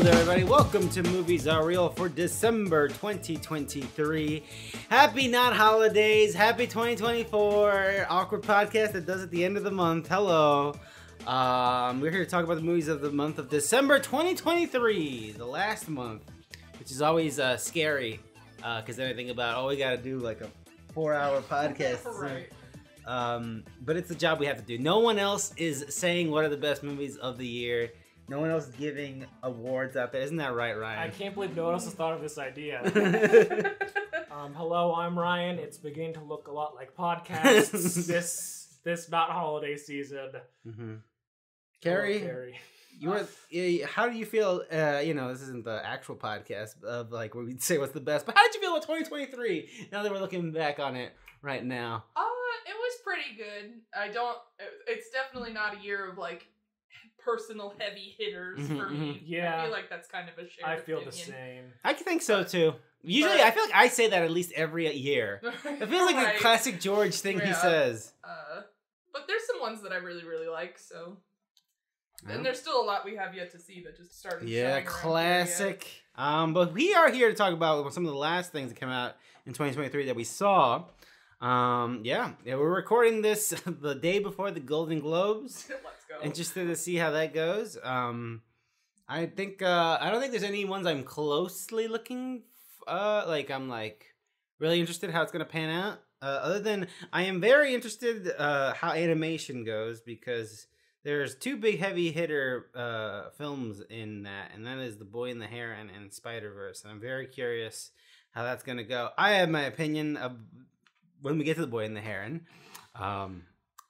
Hello there, everybody. Welcome to Movies Are Reel for December 2023. Happy not holidays. Happy 2024. Awkward podcast that does at the end of the month. Hello. Um, we're here to talk about the movies of the month of December 2023, the last month, which is always uh, scary because then I think about, oh, we got to do like a four hour podcast. Right. Um, but it's the job we have to do. No one else is saying what are the best movies of the year. No one else is giving awards out there. Isn't that right, Ryan? I can't believe no one else has thought of this idea. Um, hello, I'm Ryan. It's beginning to look a lot like podcasts this this not holiday season. hmm Hello, Carrie, Carrie. you were, how do you feel? Uh, you know, this isn't the actual podcast of like where we'd say what's the best, but how did you feel about 2023? Now that we're looking back on it right now. Uh, it was pretty good. I don't. It's definitely not a year of like personal heavy hitters for Mhm, me. Yeah. I feel like that's kind of a shared I feel the same. I think so too. Usually, But- I feel like I say that at least every year. It feels like Right. the classic George thing he Yeah. says. Uh, but there's some ones that I really really like. So, Yeah. and there's still a lot we have yet to see that just started. Yeah, showing around here, classic. Um, but we are here to talk about some of the last things that came out in 2023 that we saw. Um, yeah, yeah, we're recording this the day before the Golden Globes. Let's go. Interested to see how that goes. Um, I think uh, I don't think there's any ones I'm closely looking. F- uh, like I'm like really interested how it's gonna pan out. Uh, other than I am very interested uh, how animation goes because there's two big heavy hitter uh, films in that, and that is The Boy in the Heron and Spider Verse. And I'm very curious how that's gonna go. I have my opinion of when we get to The Boy and the Heron. Um,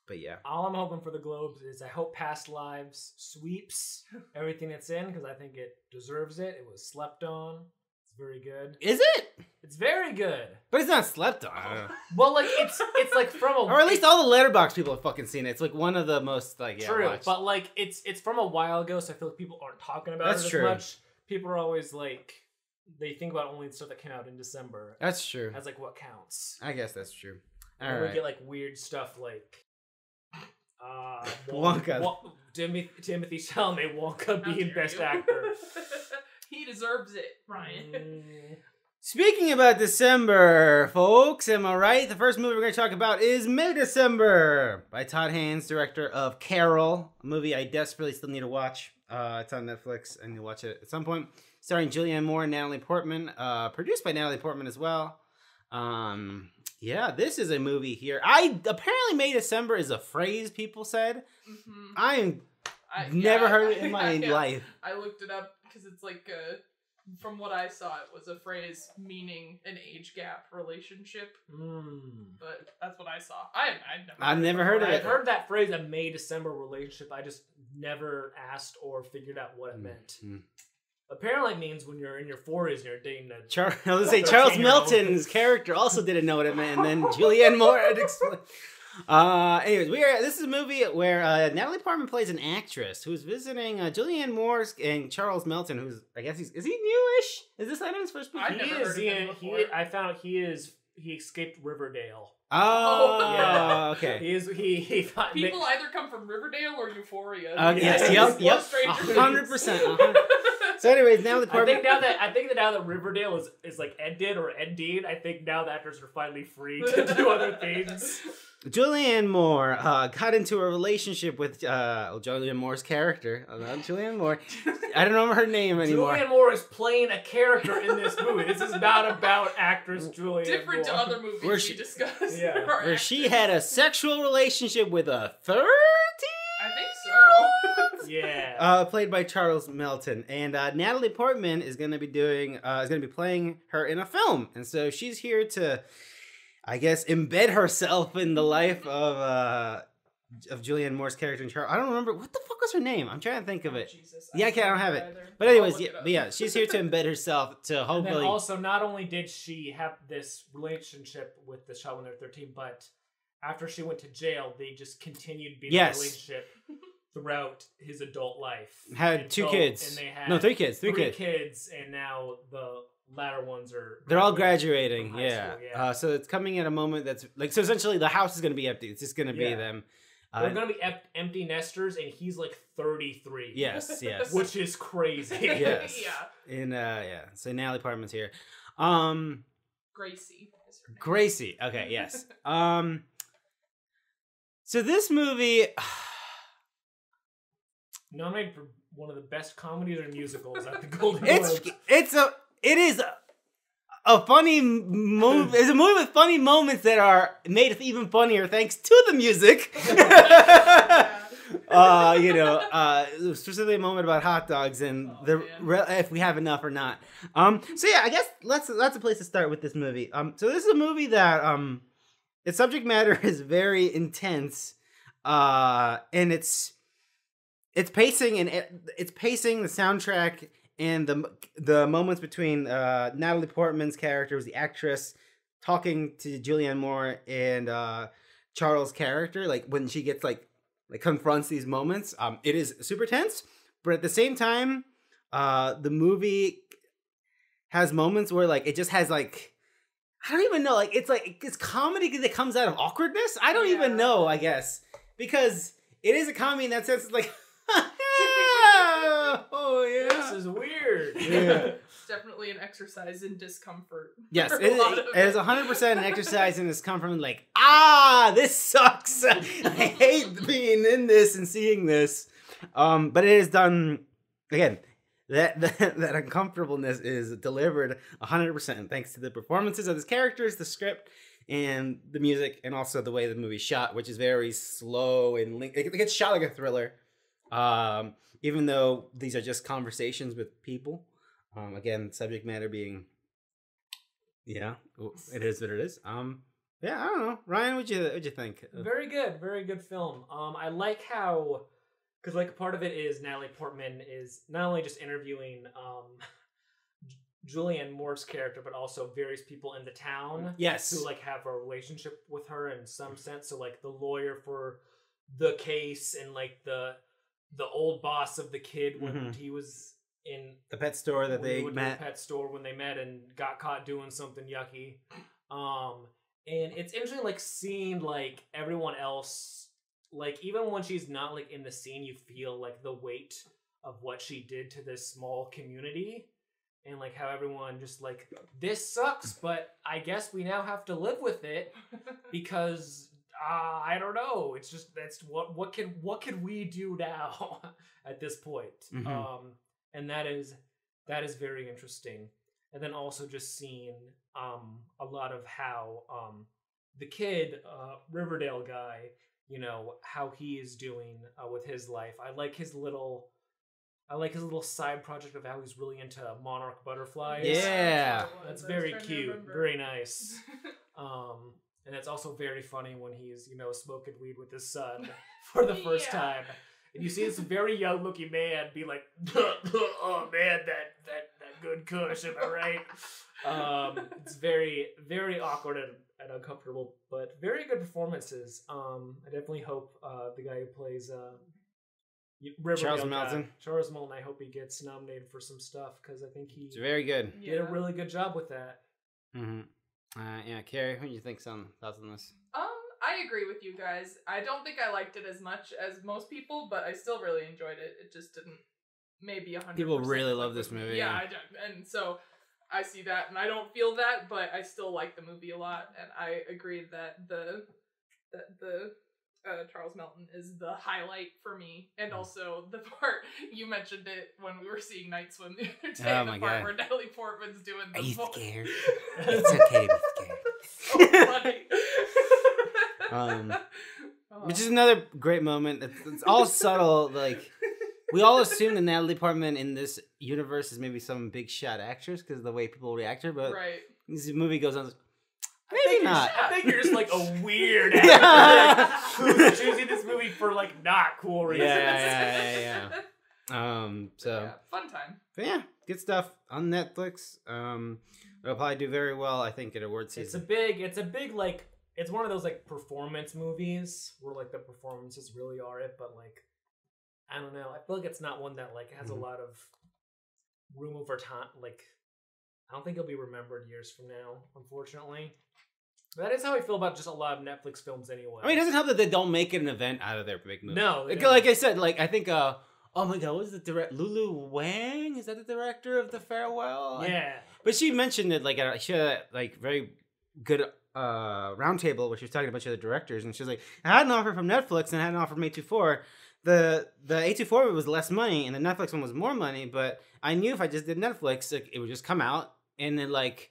but yeah. All I'm hoping for the Globes is I hope Past Lives sweeps everything that's in because I think it deserves it. It was slept on. It's very good. Is it? It's very good. But it's not slept on. Well, like it's it's like from a or at least all the Letterboxd people have fucking seen it. It's like one of the most like yeah, true, watched. but like it's it's from a while ago, so I feel like people aren't talking about That's it as true. much. People are always like they think about only the stuff that came out in December That's true. as like what counts. I guess that's true. All and we get like weird stuff like uh Wonka. Wa- Timothée, Timothée Chalamet Wonka How being best you. actor. he deserves it, Ryan. Mm, Speaking about December, folks, am I right? The first movie we're going to talk about is May December by Todd Haynes, director of Carol, a movie I desperately still need to watch. Uh, it's on Netflix. I need to watch it at some point. Starring Julianne Moore and Natalie Portman. Uh, produced by Natalie Portman as well. Um, yeah, this is a movie here. I apparently May December is a phrase people said. Mhm. I I- never yeah, heard it in my yeah. life. I looked it up because it's like uh from what I saw, it was a phrase meaning an age gap relationship. mm. But that's what I saw. I I'd never. I've never heard of I've heard that phrase, a May December relationship. I just never asked or figured out what it meant. Apparently, it means when you're in your 40s and you're dating a. Char- I was gonna say Charles 13-year-old. Melton's character also didn't know what it meant, and then Julianne Moore had explained. Uh, anyways, we are. This is a movie where uh, Natalie Portman plays an actress who's visiting uh, Julianne Moore and Charles Melton, who's I guess he's is he newish? Is this not his first movie? I've he never is. heard of He, him he, before. I found out he is. He escaped Riverdale. Oh, Yeah. okay. He is. He. he got, People either come from Riverdale or Euphoria. Uh, yes, It's yep, yep, a hundred percent, a hundred- So, anyways, Natalie I think now that I think that now that Riverdale is, is like ended or ending, I think now the actors are finally free to do other things. Julianne Moore uh, got into a relationship with uh, Julianne Moore's character. Uh, Julianne Moore. I don't know her name anymore. Julianne Moore is playing a character in this movie. This is not about actress Julianne Different to Moore. other movies Where we she- discussed. Yeah, Or where she had a sexual relationship with a 13 I think so. Yeah. uh, played by Charles Melton. And uh, Natalie Portman is going to be doing, uh, is going to be playing her in a film. And so she's here to, I guess, embed herself in the life of, uh, of Julianne Moore's character in Charles. I don't remember, what the fuck was her name? I'm trying to think of it. Jesus, Yeah, I can't- I don't have it. either. But anyways, yeah, it but yeah, she's here to embed herself to and hopefully. then also, not only did she have this relationship with this child when they were 13, but after she went to jail, they just continued being Yes. in a relationship throughout his adult life. had two Until- kids. And they had no, three kids. Three, three kids. kids, and now the latter ones are. They're all graduating. Yeah. school, yeah. Uh, so it's coming at a moment that's like so. Essentially, the house is going to be empty. It's just going to be them. Uh, They're gonna be ep- empty nesters, and he's like 33. yes, yes. which is crazy. Yes. yeah. in uh yeah. So Natalie Portman's here. Um Gracie is her name. Gracie. Okay, yes. Um so this movie Nominated for one of the best comedies or musicals at the Golden it's Globes. it's a it is a, a funny movie. It's a movie with funny moments that are made even funnier thanks to the music. uh, you know, uh, specifically a moment about hot dogs and Oh, the man. re- if we have enough or not. Um, so yeah, I guess let's that's a place to start with this movie. Um, so this is a movie that um, its subject matter is very intense, uh, and it's it's pacing and it, it's pacing the soundtrack and the the moments between uh, Natalie Portman's character, who's the actress, talking to Julianne Moore and uh, Charles' character, like when she gets like like confronts these moments. Um, it is super tense, but at the same time, uh, the movie has moments where like it just has like I don't even know, like it's like it's comedy that comes out of awkwardness. I don't even know, I guess, because it is a comedy in that sense. It's like, oh yeah. This is weird. Yeah. It's definitely an exercise in discomfort. Yes, it, lot it- of it is 100% an exercise in discomfort. come like, ah, this sucks. I hate being in this and seeing this. Um, but it is done, again, that, that, that uncomfortableness is delivered 100% thanks to the performances of the characters, the script, and the music, and also the way the movie's shot, which is very slow and link- it gets shot like a thriller. Um, even though these are just conversations with people. Um, again, subject matter being, yeah, it is what it is. Um, yeah, I don't know, Ryan, what'd you what'd you think? Very good, very good film. Um, I like how, because like part of it is Natalie Portman is not only just interviewing um, Julianne Moore's character, but also various people in the town Yes, who like have a relationship with her in some sense. So like the lawyer for the case and like the the old boss of the kid when Mhm. he was in the pet store that when they went the met. pet store when they met and got caught doing something yucky. Um, and it's interesting, like seeing like everyone else, like even when she's not like in the scene, you feel like the weight of what she did to this small community, and like how everyone just like this sucks, but I guess we now have to live with it because uh, I don't know. It's just that's what what can what can we do now at this point? Mhm. Um, and that is that is very interesting. And then also just seeing um a lot of how um the kid uh Riverdale guy, you know, how he is doing uh, with his life. I like his little I like his little side project of how he's really into monarch butterflies. Yeah. That's I very cute, very nice. Um, and it's also very funny when he's, you know, smoking weed with his son for the first Yeah. time. And you see this very young looking man be like, oh man, that, that, that good kush, am I right? Um, it's very, very awkward and, and uncomfortable, but very good performances. Um, I definitely hope uh, the guy who plays uh, y- Riverdale Charles guy, Melton. Charles Melton, I hope he gets nominated for some stuff because I think he It's very good. did a really good job with that. hmm Uh, yeah, Carrie, what do you think? Some thoughts on this? Um, I agree with you guys. I don't think I liked it as much as most people, but I still really enjoyed it. It just didn't maybe a hundred. People really love this movie, Yeah, yeah. I don't, and so I see that, and I don't feel that, but I still like the movie a lot, and I agree that the that the uh, Charles Melton is the highlight for me, and also the part you mentioned it when we were seeing Night Swim the other day. Oh the part God. where Natalie Portman's doing the Are you voice. scared? It's okay to be scared. so funny. Um, Oh. Which is another great moment. It's, it's all subtle. Like we all assume that Natalie Portman in this universe is maybe some big shot actress because of the way people react to her. But right. this movie goes on. Maybe not. I think you're just like a weird Yeah. actor like, who's choosing this movie for like not cool reasons. Yeah, yeah, yeah, yeah. Um. So, Yeah, fun time. but yeah, good stuff on Netflix. Um, it'll probably do very well. I think at award season. It's a big, it's a big like, it's one of those like performance movies where like the performances really are it, but like, I don't know. I feel like it's not one that like has Mhm. a lot of room over time. Like, I don't think it'll be remembered years from now, unfortunately. That is how I feel about just a lot of Netflix films anyway. I mean, it doesn't help that they don't make an event out of their big movie. No, like, like I said, like I think, uh, oh my god, what was the direct Lulu Wang? Is that the director of the Farewell? yeah. But she mentioned it like at a- she had a, like very good uh roundtable where she was talking to a bunch of the directors, and she was like, I had an offer from Netflix and I had an offer from A24. The the A24 was less money and the Netflix one was more money, but I knew if I just did Netflix, like, it would just come out and then like.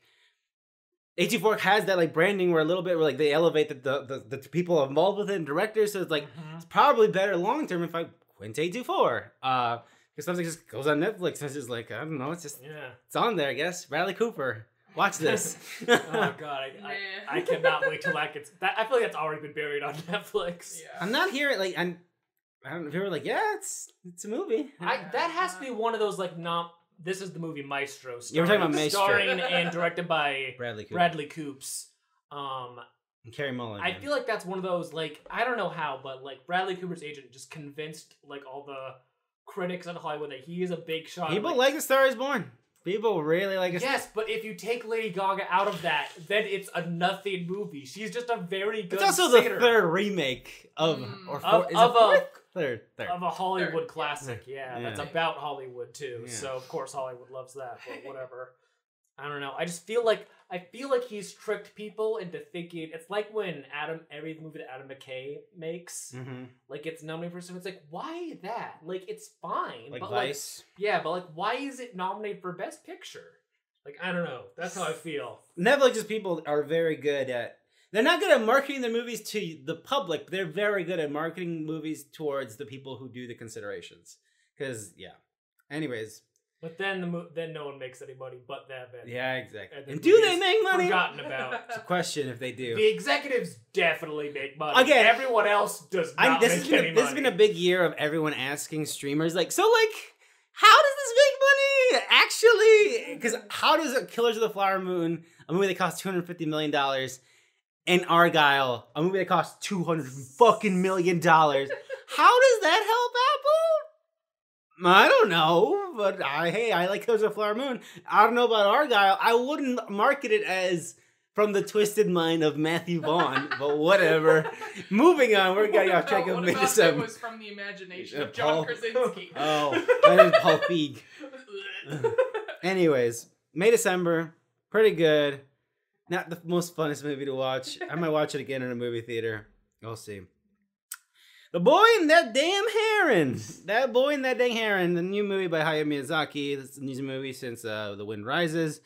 A24 has that like branding where a little bit where like they elevate the the, the, the people involved with it and directors, so it's like Mhm. it's probably better long term if I went to A24. Uh, because something just goes on Netflix and it's just like I don't know, it's just Yeah. it's on there, I guess. Bradley Cooper. Watch this. Oh my god, I, Nah. I, I cannot wait till that gets. That I feel like that's already been buried on Netflix. Yeah. I'm not hearing like I'm I don't know if you were like, yeah, it's it's a movie. I that has to be one of those like not. This is the movie Maestro. You were talking about starring- Maestro. starring and directed by Bradley Cooper. Bradley Coops. Um, and Carey Mulligan. I feel like that's one of those like I don't know how, but like Bradley Cooper's agent just convinced like all the critics in Hollywood that he is a big shot. people like A Star is Born. People really like it. Yes, but if you take Lady Gaga out of that, then it's a nothing movie. She's just a very good. It's also singer the third remake of Mm. or Of- four, is of it a- fourth? third third. of a Hollywood Third, classic. Yeah, Yeah. that's about Hollywood too. Yeah. So of course Hollywood loves that, but whatever. I don't know. I just feel like I feel like he's tricked people into thinking it's like when Adam every movie that Adam McKay makes, mm-hmm. like it's nominated for something. It's like why that? Like it's fine, Like but Vice. like yeah, but like why is it nominated for Best Picture? Like I don't know. That's how I feel. Netflix's people are very good at. They're not good at marketing their movies to the public. But they're very good at marketing movies towards the people who do the considerations. Because yeah. Anyways, But then the mo- then no one makes any money but that. Yeah, exactly. And And do they make money? forgotten about. It's a question if they do. The executives definitely make money. Again, everyone else does not I, this, make has been any a, this has been a big year of everyone asking streamers like, so like, how does this make money? Actually, because how does Killers of the Flower Moon, a movie that cost two hundred fifty million dollars, and Argylle, a movie that cost two hundred fucking million dollars, how does that help Apple? I don't know, but I hey, I like Killers of Flower Moon. I don't know about Argylle. I wouldn't market it as from the twisted mind of Matthew Vaughn, but whatever. Moving on, we're getting off track of about it was from the imagination of John Paul- Krasinski. Oh, that is Paul Feig. Anyways, May December, pretty good. Not the most funnest movie to watch. I might watch it again in a movie theater. We'll see. The Boy and That Damn Heron. That Boy and That Dang Heron, the new movie by Hayao Miyazaki. This is new movie since uh, The Wind Rises.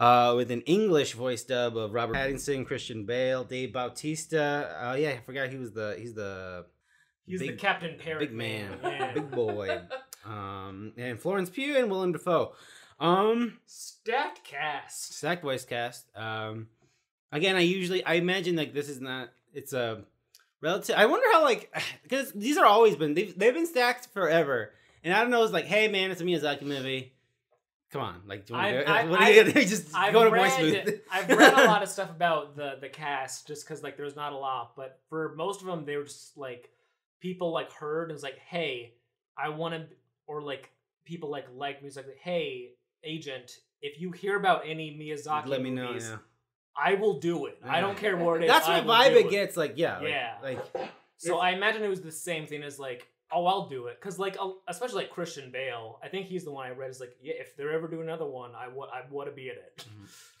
Uh, with an English voice dub of Robert Pattinson, Christian Bale, Dave Bautista. Uh, yeah, I forgot he was the he's the He's the Captain Parrot big man, Yeah. big boy. Um, and Florence Pugh and Willem Dafoe. Um, Stacked cast. stacked voice cast. Um, again, I usually I imagine like this is not. It's a relative. I wonder how like because these are always been they've they've been stacked forever, and I don't know. It's like, hey man, it's a Miyazaki movie. Come on, like, do you want I've- to I- what are you gonna? Just I've go to read, voice booth. I've read a lot of stuff about the the cast just because like there's not a lot, but for most of them they were just like people like heard and was like, hey, I want to, or like people like like music, like, hey, agent, if you hear about any Miyazaki Let me know. movies, Yeah. I will do it. I don't care what it is. That's what vibe it gets. Like, yeah, Yeah. like So I imagine it was the same thing as like, oh, I'll do it, because like, especially like Christian Bale, I think he's the one I read is like, yeah, if they're ever doing another one, I want I want to be in it.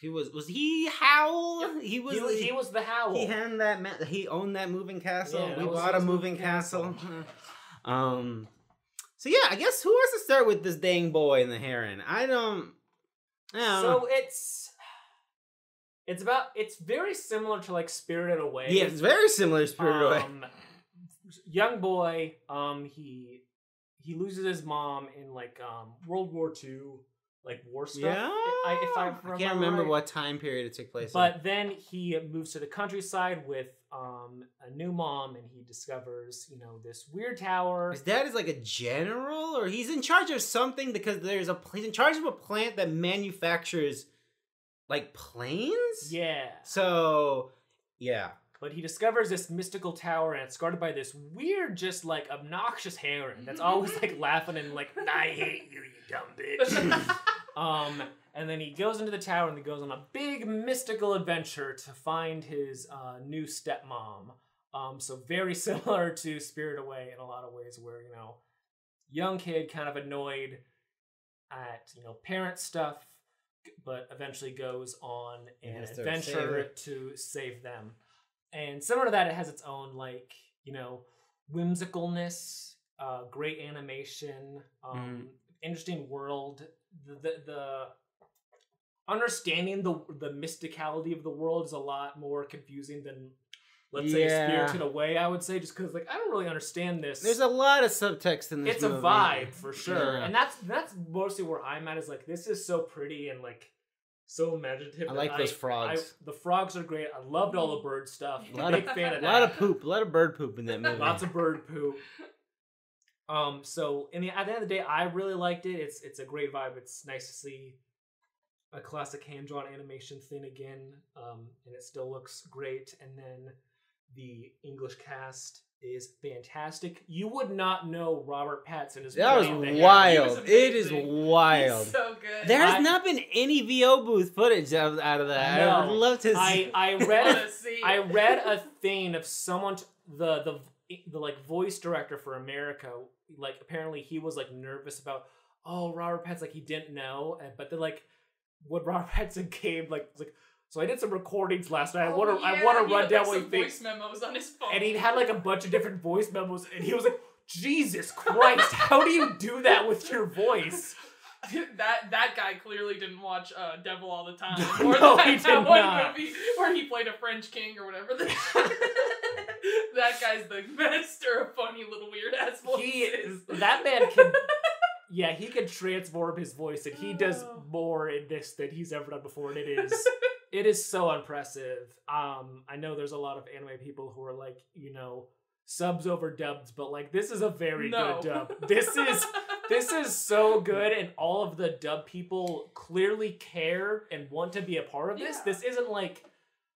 he was was he Howl? He was He, was- he was the Howl. He had that. Ma- he owned that moving castle. Yeah, we bought a moving moving castle. um. So yeah, I guess who wants to start with this dang boy and the heron? I don't. I don't so know. it's it's about it's very similar to like Spirited Away. Yeah, it's very similar to Spirit Away. um, young boy, um, he he loses his mom in like um World War II, like war stuff. Yeah, I, if I, I can't remember right. what time period it took place. in. But then he moves to the countryside with um a new mom, and he discovers you know this weird tower. his dad is like a general, or he's in charge of something because there's a he's in charge of a plant that manufactures like planes. Yeah, So yeah, but he discovers this mystical tower, and it's guarded by this weird, just like obnoxious heron that's always like laughing and like I hate you, you dumb bitch. um, and then he goes into the tower and he goes on a big mystical adventure to find his uh, new stepmom. Um, so very similar to Spirit Away in a lot of ways, where you know, young kid kind of annoyed at you know parent stuff, but eventually goes on an adventure to save them. And similar to that, it has its own like you know whimsicalness, uh, great animation, um, Mhm. interesting world. The, the the understanding the the mysticality of the world is a lot more confusing than let's say Yeah. Spirited Away. I would say just because like I don't really understand this. There's a lot of subtext in this. it's a vibe for sure, Yeah. and that's that's mostly where I'm at. Is like this is so pretty and like so imaginative. I like those I- frogs. the frogs are great. I loved all the bird stuff. A lot Big of- fan a of lot of poop, a lot of bird poop in that movie. Lots of bird poop. Um, so in the at the end of the day, I really liked it. It's it's a great vibe. It's nice to see a classic hand drawn animation thing again. Um, and it still looks great. And then the English cast is fantastic. You would not know Robert Pattinson is that was playing the hand. wild. was It is wild. He's so good. There has I- not been any VO booth footage out, out of that. I would love to see. I I Wanna read see I read a thing of someone t- the the the like voice director for America like apparently he was like nervous about oh Robert Pattinson like he didn't know and, but then like when Robert Pattinson came like like so I did some recordings last night I Oh, want to yeah, I want to run down like, what he thinks memos on his phone. and he had like a bunch of different voice memos and he was like Jesus Christ how do you do that with your voice that that guy clearly didn't watch uh, Devil all the time. No, or that, he that one movie where he played a French king or whatever. That guy's the master of funny little weird ass voices. he is that man can yeah he can transform his voice and he does more in this than he's ever done before and it is it is so impressive um i know there's a lot of anime people who are like you know subs over dubs but like this is a very no. good dub this is this is so good and all of the dub people clearly care and want to be a part of this Yeah. this isn't like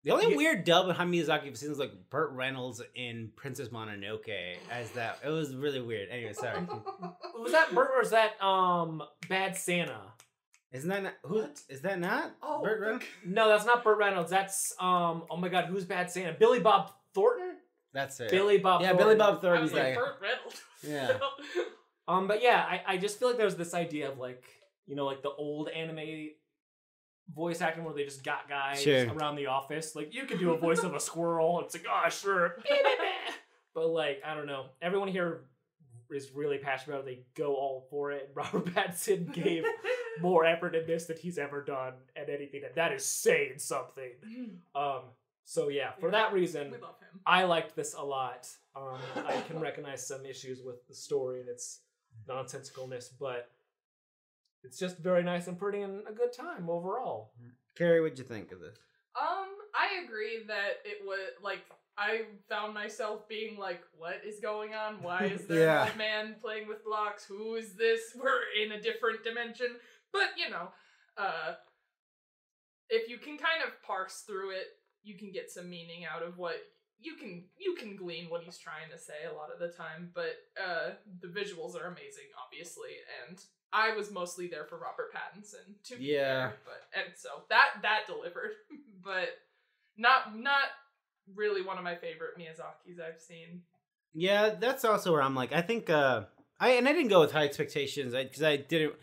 the only Yeah. weird dub of Hayao Miyazaki seems like Burt Reynolds in Princess Mononoke as that. It was really weird. Anyway, sorry. was that Burt or is that um bad santa Isn't that not, who? What? Is that not Oh, Burt Reynolds? No, that's not Burt Reynolds. That's um. Oh my God, who's Bad Santa? Billy Bob Thornton. That's it. Billy Bob. yeah, Thornton. Billy Bob Thornton. I was like, that. Burt Reynolds. Yeah. Um, but yeah, I, I just feel like there's this idea of like you know like the old anime voice acting where they just got guys Sure. around the office. Like you could do a voice of a squirrel. It's like oh sure, but like I don't know. Everyone here is really passionate about it. They go all for it. Robert Pattinson gave more effort in this than he's ever done at anything, and that is saying something. Um. So yeah, for Yeah. that reason, we love him. I liked this a lot. Um, I can recognize some issues with the story and its nonsensicalness, but it's just very nice and pretty and a good time overall. Carrie, what'd you think of this? Um, I agree that it was like I found myself being like, "What is going on? Why is there Yeah. an old man playing with blocks? Who is this? We're in a different dimension." But you know, uh, if you can kind of parse through it, you can get some meaning out of what you can you can glean what he's trying to say a lot of the time. But uh, the visuals are amazing, obviously, and I was mostly there for Robert Pattinson. To be Yeah. fair, but and so that that delivered, but not not really one of my favorite Miyazaki's I've seen. Yeah, that's also where I'm like, I think, uh, I and I didn't go with high expectations because I, didn't.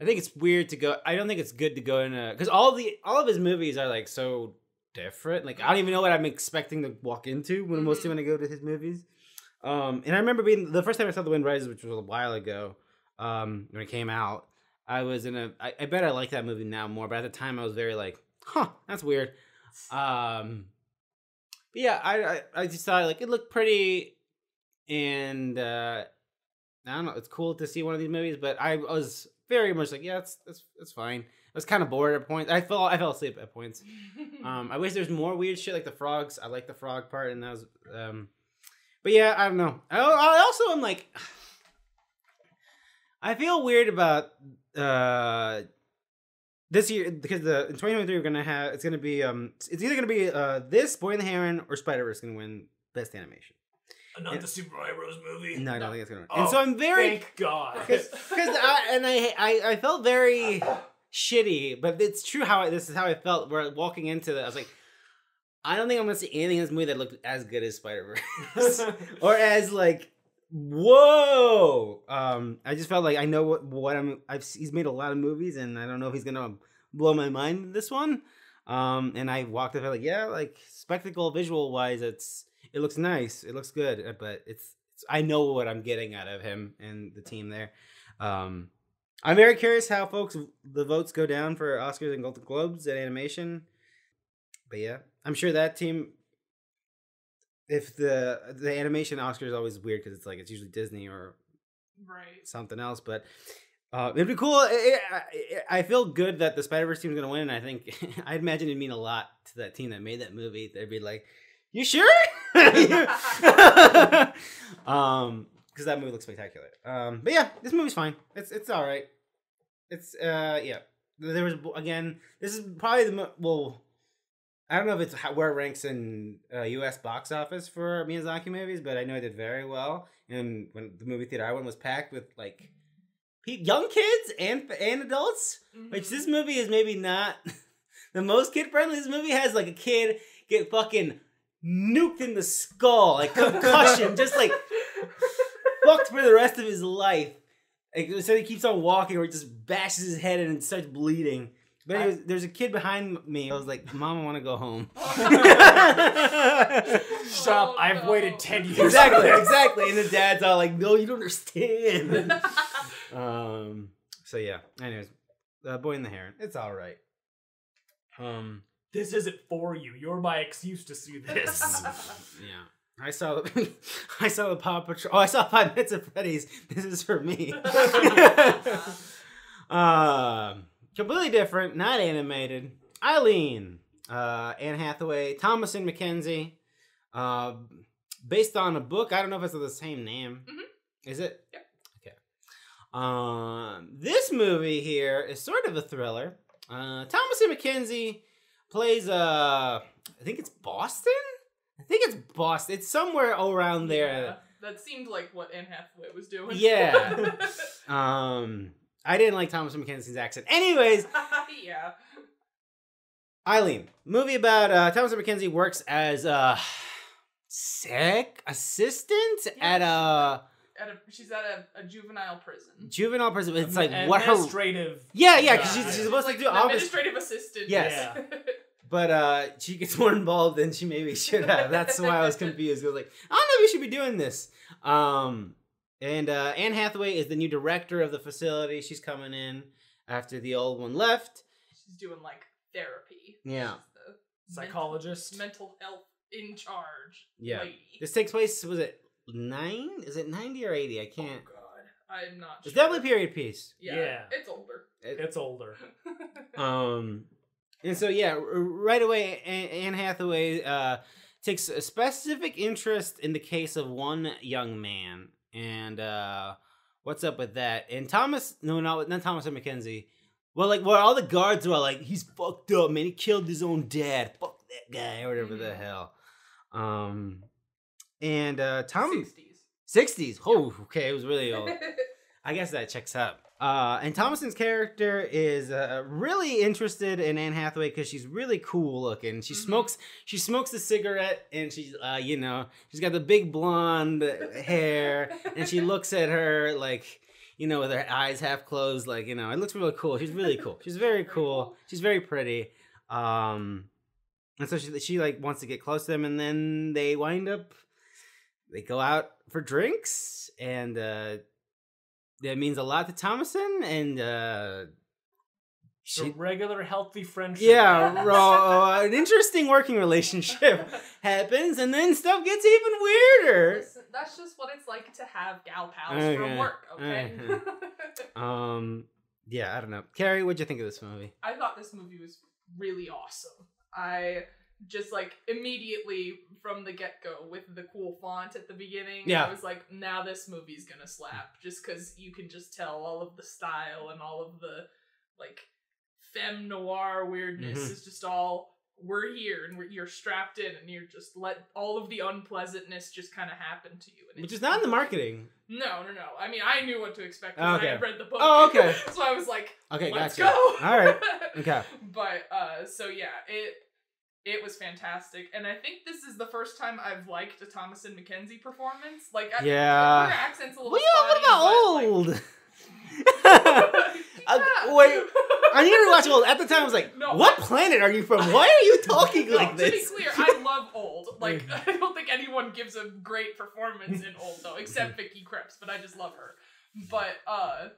I think it's weird to go. I don't think it's good to go in a because all the all of his movies are like so different. Like I don't even know what I'm expecting to walk into when mostly when I go to his movies. Um, and I remember being the first time I saw The Wind Rises, which was a while ago, um, when it came out. I was in a. I, I bet I like that movie now more, but at the time I was very like, huh, that's weird. Um, but yeah, I, I I just thought like it looked pretty, and uh, I don't know, it's cool to see one of these movies. But I was very much like, yeah, it's it's it's fine. I was kind of bored at points. I fell I fell asleep at points. Um, I wish there's more weird shit like the frogs. I like the frog part, and that was. Um, but yeah, I don't know. I, I also am like, I feel weird about uh this year because the in 2023 we're gonna have it's gonna be um it's either gonna be uh this Boy and the Heron or Spider Verse gonna win best animation. Not Yeah. the Super Mario Bros. movie. No, I don't think it's gonna. win. Oh, and so I'm very Thank God. because I and I, I I felt very shitty, but it's true how I, this is how I felt. Where walking into it, I was like, I don't think I'm gonna see anything in this movie that looked as good as Spider Verse or as like whoa. Um, I just felt like I know what what I'm. I've he's made a lot of movies, and I don't know if he's gonna blow my mind in this one. Um, and I walked up like, yeah, like spectacle, visual wise, it's it looks nice, it looks good, uh, but it's, it's I know what I'm getting out of him and the team there. Um, I'm very curious how folks the votes go down for Oscars and Golden Globes and animation. But yeah, I'm sure that team. If the the animation Oscar is always weird because it's like it's usually Disney or right. something else, but uh, it'd be cool. It, it, I feel good that the Spider Verse team is gonna win. and I think I'd imagine it'd mean a lot to that team that made that movie. They'd be like, "You sure?" um, because that movie looks spectacular. Um, but yeah, this movie's fine. It's it's all right. It's uh yeah. There was again. This is probably the mo- well. I don't know if it's how, where it ranks in uh, U.S. box office for Miyazaki movies, but I know it did very well. And when the movie theater I went was packed with like pe- young kids and and adults, which Mhm. this movie is maybe not the most kid friendly. This movie has like a kid get fucking nuked in the skull, like concussion, just like fucked for the rest of his life. Like, so he keeps on walking, or he just bashes his head in and starts bleeding. But anyways, there's a kid behind me. I was like, "Mom, I want to go home." Stop! Oh, I've no. waited ten years. exactly, exactly. And the dad's all like, "No, you don't understand." um. So yeah. Anyways, uh, Boy in the Heron. It's all right. Um. This isn't for you. You're my excuse to see this. Yeah. I saw the I saw the Paw Patrol. Oh, I saw Five Nights at Freddy's. This is for me. um, completely different, not animated. Eileen, uh, Anne Hathaway, Thomasin McKenzie, uh, based on a book. I don't know if it's the same name. Mhm. Is it? Yep. Okay. Um, this movie here is sort of a thriller. Uh, Thomasin McKenzie plays uh, I think it's Boston. I think it's Boston. It's somewhere around there. Yeah, that seemed like what Anne Hathaway was doing. Yeah. Um, I didn't like Thomas McKenzie's accent. Anyways, yeah. Eileen, movie about uh, Thomas McKenzie works as a sec assistant at a At a, she's at a, a juvenile prison. juvenile prison. It's like what her administrative. yeah yeah because she's, she's supposed like to do an office, administrative assistant. Yes. but uh, she gets more involved than she maybe should have. That's why I was confused. I was like, I don't know if you should be doing this. Um, and uh, Anne Hathaway is the new director of the facility. She's coming in after the old one left. She's doing like therapy. Yeah. She's the Psychologist. Mental, mental health in charge. Yeah. Lady. This takes place. Was it nine? Is it ninety or eighty? I can't. Oh God. I'm not It's sure. definitely a period piece. Yeah. Yeah. It's older. It's older. Um, and so yeah, r- right away, A- Anne Hathaway uh, takes a specific interest in the case of one young man, and uh, what's up with that? And Thomas, no, not not Thomasin McKenzie. Well, like, well, all the guards were like, he's fucked up, man. He killed his own dad. Fuck that guy, or whatever the Mhm. hell. Um, and uh, Tom, 60s. sixties. Oh, okay, it was really old. I guess that checks out. Uh, and Thomasin's character is uh, really interested in Anne Hathaway because she's really cool looking. She Mhm. smokes. She smokes a cigarette, and she's, uh, you know, she's got the big blonde hair, and she looks at her like, you know, with her eyes half closed, like, you know, it looks really cool. She's really cool. She's very cool. She's very pretty. Um, and so she she like wants to get close to them, and then they wind up. They go out for drinks, and uh, that means a lot to Thomasin, and uh, The she, regular healthy friendship. yeah, ro- uh, an interesting working relationship happens, and then stuff gets even weirder. Listen, that's just what it's like to have gal pals Okay, from work, okay? Um, yeah, I don't know. Carrie, what'd you think of this movie? I thought this movie was really awesome. I just like immediately from the get go with the cool font at the beginning, Yeah. I was like, now this movie's gonna slap. Just because you can just tell all of the style and all of the like femme noir weirdness Mhm. is just all we're here and we're, you're strapped in and you're just let all of the unpleasantness just kind of happen to you. And Which is not in the marketing. No, no, no. I mean, I knew what to expect Oh, because okay. I had read the book. Oh, okay. so I was like, Okay, let's gotcha. go. All right. Okay. but uh, so yeah, it it was fantastic, and I think this is the first time I've liked a Thomasin McKenzie performance. Like, I, Yeah. her accent's a little. Well, yeah, what about but, like- old? Uh, wait, I need to watch old. At the time, I was like, No, "What I- planet are you from? Why are you talking No, like to be this?" clear, I love old. Like, I don't think anyone gives a great performance in old though, except Vicky Krieps. But I just love her. But uh,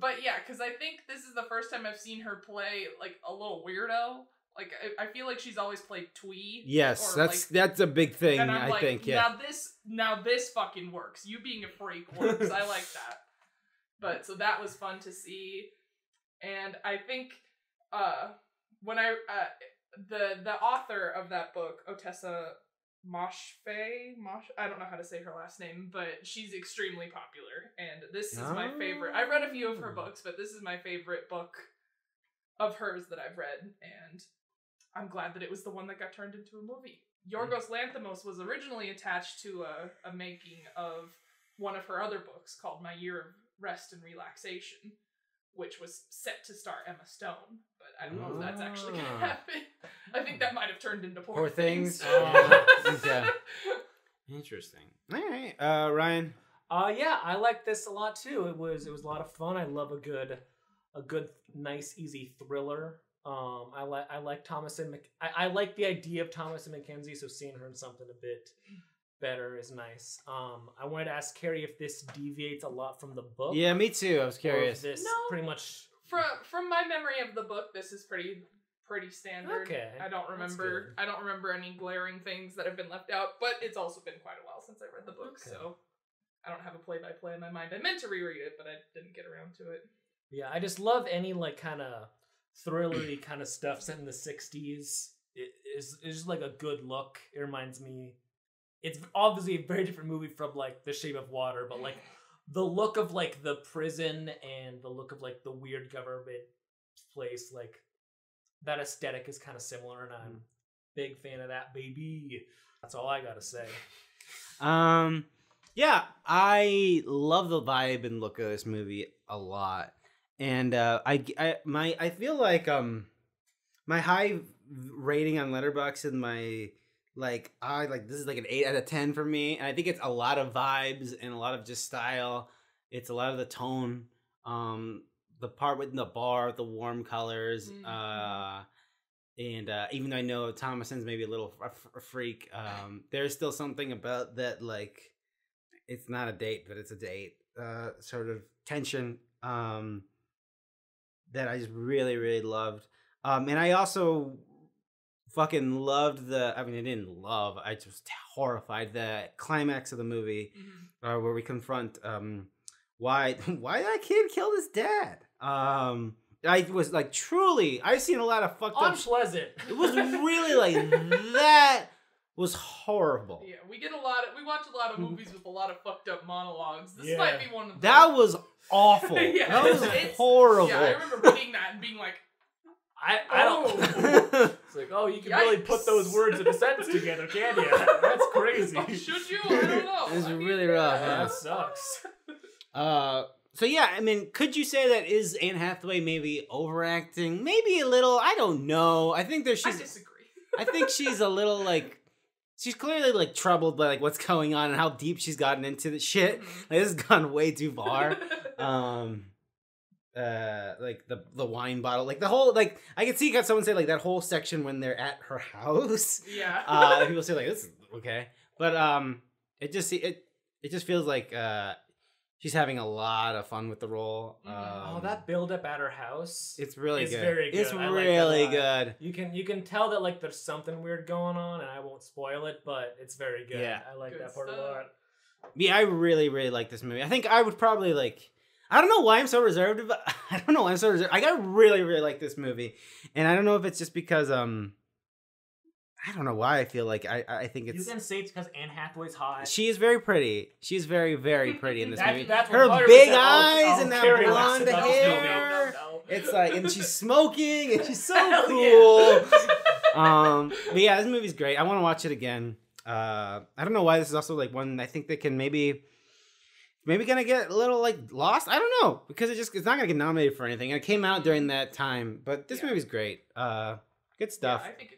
but yeah, because I think this is the first time I've seen her play like a little weirdo. Like, I, I feel like she's always played twee. Yes, that's that's a big thing. I like, think. Yeah. now this, now this fucking works. You being a freak works. I like that. But so that was fun to see, and I think uh when I uh the the author of that book, Ottessa Moshfegh, Mosh, I don't know how to say her last name, but she's extremely popular, and this is my favorite. I read a few of her Oh. books, but this is my favorite book of hers that I've read, and I'm glad that it was the one that got turned into a movie. Yorgos Lanthimos was originally attached to a, a making of one of her other books called My Year of Rest and Relaxation, which was set to star Emma Stone, but I don't know if that's actually going Ah. to happen. I think that might have turned into Poor, Poor Things? Oh, okay. Interesting. All right, uh, Ryan. Uh, yeah, I like this a lot too. It was it was a lot of fun. I love a good, a good, nice, easy thriller. Um, I like I like Thomasin Mc- I, I like the idea of Thomasin McKenzie. So seeing her in something a bit better is nice. Um, I wanted to ask Carrie if this deviates a lot from the book. Yeah, me too. I was or if curious. This No. pretty much. from from my memory of the book, this is pretty pretty standard. Okay, I don't remember. I don't remember any glaring things that have been left out, but it's also been quite a while since I read the book, Okay. so I don't have a play by play in my mind. I meant to reread it, but I didn't get around to it. Yeah, I just love any like kind of thrillery kind of stuff set in the '60s. It is it's just like a good look. It reminds me. It's obviously a very different movie from like The Shape of Water, but like the look of like the prison and the look of like the weird government place, like that aesthetic is kind of similar, and I'm big fan of that, baby. That's all I gotta say. Um, yeah, I love the vibe and look of this movie a lot, and uh, I, I, my, I feel like um, my high rating on Letterboxd and my like, I like this is like an eight out of ten for me, and I think it's a lot of vibes and a lot of just style. It's a lot of the tone. Um, the part with the bar, the warm colors. Mhm. Uh, and uh, even though I know Thomasin's maybe a little a freak, um, there's still something about that like it's not a date, but it's a date uh, sort of tension um, that I just really really loved. Um, and I also fucking loved the. I mean, I didn't love. I just horrified the climax of the movie uh, where we confront um, why why did that kid kill his dad. Um, I was like truly. I've seen a lot of fucked up. Unpleasant. It was really like that was horrible. Yeah, we get a lot of we watch a lot of movies with a lot of fucked up monologues. This Yeah. might be one of them. That was awful. Yeah, that was horrible. Yeah, I remember reading that and being like, I I don't. Oh. It's like, oh, you can really put those words in a sentence together, can you? That's crazy. oh, should you? I don't know. It was I mean, really rough, Yeah, yeah. that sucks. Uh, so yeah, I mean, could you say that is Anne Hathaway maybe overacting? Maybe a little. I don't know. I think there's I she's. disagree. I think she's a little like. She's clearly like troubled by like what's going on and how deep she's gotten into the shit. Mhm. Like, this has gone way too far. um uh like the the wine bottle like the whole like i could see got someone say like that whole section when they're at her house yeah. uh people say like this is okay but um it just it it just feels like uh she's having a lot of fun with the role Mhm. um, oh, that build up at her house. it's really is good very it's. I like that a really lot. good You can you can tell that like there's something weird going on, and I won't spoil it, but it's very good. Yeah. I like Good that part a lot. yeah i really really like this movie i think i would probably like I don't know why I'm so reserved, but I don't know why I'm so reserved. I got really, really like this movie, and I don't know if it's just because um, I don't know why I feel like I I think it's. You can say it's because Anne Hathaway's hot. she is very pretty. She's very very pretty in this That's- movie. that's Her 100% big I'll- eyes I'll and that blonde hair. No, no, no. It's like, and she's smoking, and she's so cool. yeah. um, but yeah, this movie's great. I want to watch it again. Uh, I don't know why this is also like one I think they can maybe, maybe gonna get a little like lost. I don't know because it just it's not gonna get nominated for anything. And it came out during that time, but this Yeah. movie's great. Uh, good stuff. Yeah, I think it's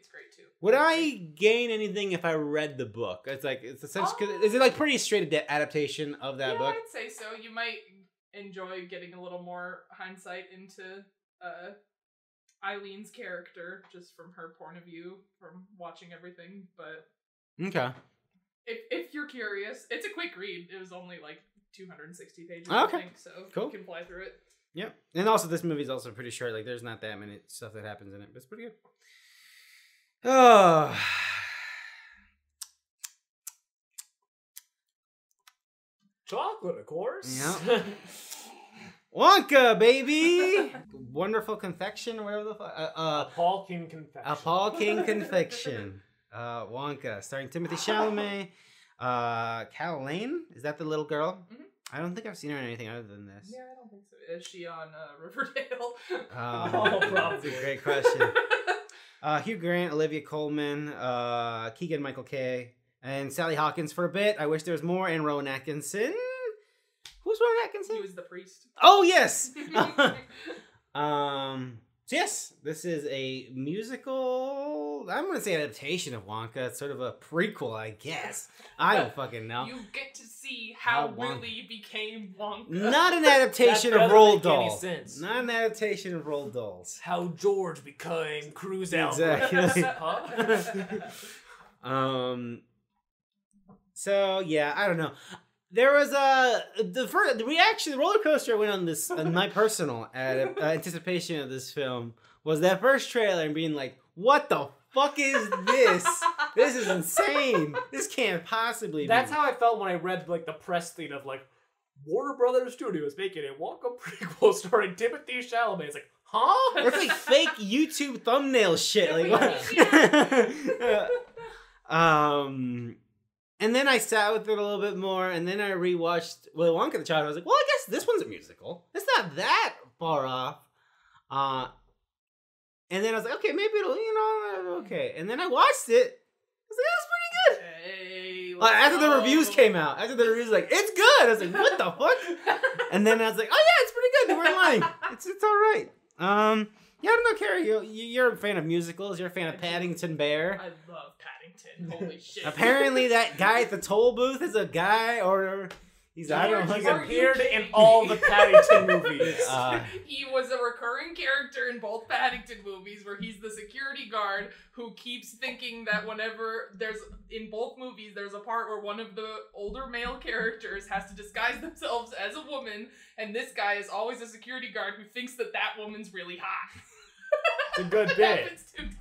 great too. Would I gain anything if I read the book? It's like it's essentially Um, is it like pretty straight adaptation of that yeah, book? I'd say so. You might enjoy getting a little more hindsight into uh, Eileen's character just from her point of view from watching everything. But Okay. if if you're curious, it's a quick read. It was only like 260 pages, I Okay. think, so Cool. you can fly through it. Yep. And also this movie's also pretty short. Like there's not that many stuff that happens in it, but it's pretty good. Oh. Chocolate, of course. Yep. Wonka, baby! Wonderful confection, or whatever the fuck. Uh, a uh, Paul King confection. a Paul King confection. Uh, Wonka, starring Timothée Chalamet. Uh, Calah Lane? Is that the little girl? Mhm. I don't think I've seen her in anything other than this. Yeah, I don't think so. Is she on uh, Riverdale? Um, Oh, That's probably. a great question. Uh, Hugh Grant, Olivia Colman, uh, Keegan-Michael Key, and Sally Hawkins for a bit. I wish there was more. And Rowan Atkinson. Who's Rowan Atkinson? he was the priest. Oh yes. um. So yes, this is a musical. I'm gonna say adaptation of Wonka. It's sort of a prequel, I guess. I don't fucking know. You get to see how, How Wonka- Willy became Wonka. Not an adaptation of doesn't Roald make any Dahl. sense. Not an adaptation of Roald Dahl's. How George became Cruise Exactly. Um. So yeah, I don't know. There was a the first the reaction, the roller coaster I went on this. On my personal ad, uh, anticipation of this film was that first trailer and being like, "What the fuck is this? this is insane. This can't possibly." That's be. how I felt when I read like the press thing of like Warner Brothers Studios making a Wonka prequel starring Timothée Chalamet. It's like, huh? It's like fake YouTube thumbnail shit. Like what? um, and then I sat with it a little bit more, and then I rewatched Willy Wonka the Child. I was like, well, I guess this one's a musical. It's not that far off. Uh, and then I was like, okay, maybe it'll, you know, okay. And then I watched it. I was like, that's pretty good. Hey, Like, after the reviews came out, after the reviews, like, it's good. I was like, what the fuck? And then I was like, oh yeah, it's pretty good. They weren't lying. It's it's all right. Um, yeah, I don't know, Carrie. You you- you're a fan of musicals. You're a fan of Paddington Bear. I love Paddington. Holy shit. Apparently, that guy at the toll booth is a guy, or he's I don't know. He's He's a, appeared in all the Paddington movies. Uh, he was a recurring character in both Paddington movies where he's the security guard who keeps thinking that whenever there's in both movies there's a part where one of the older male characters has to disguise themselves as a woman and this guy is always a security guard who thinks that that woman's really hot. It's a good It bit. happens two times.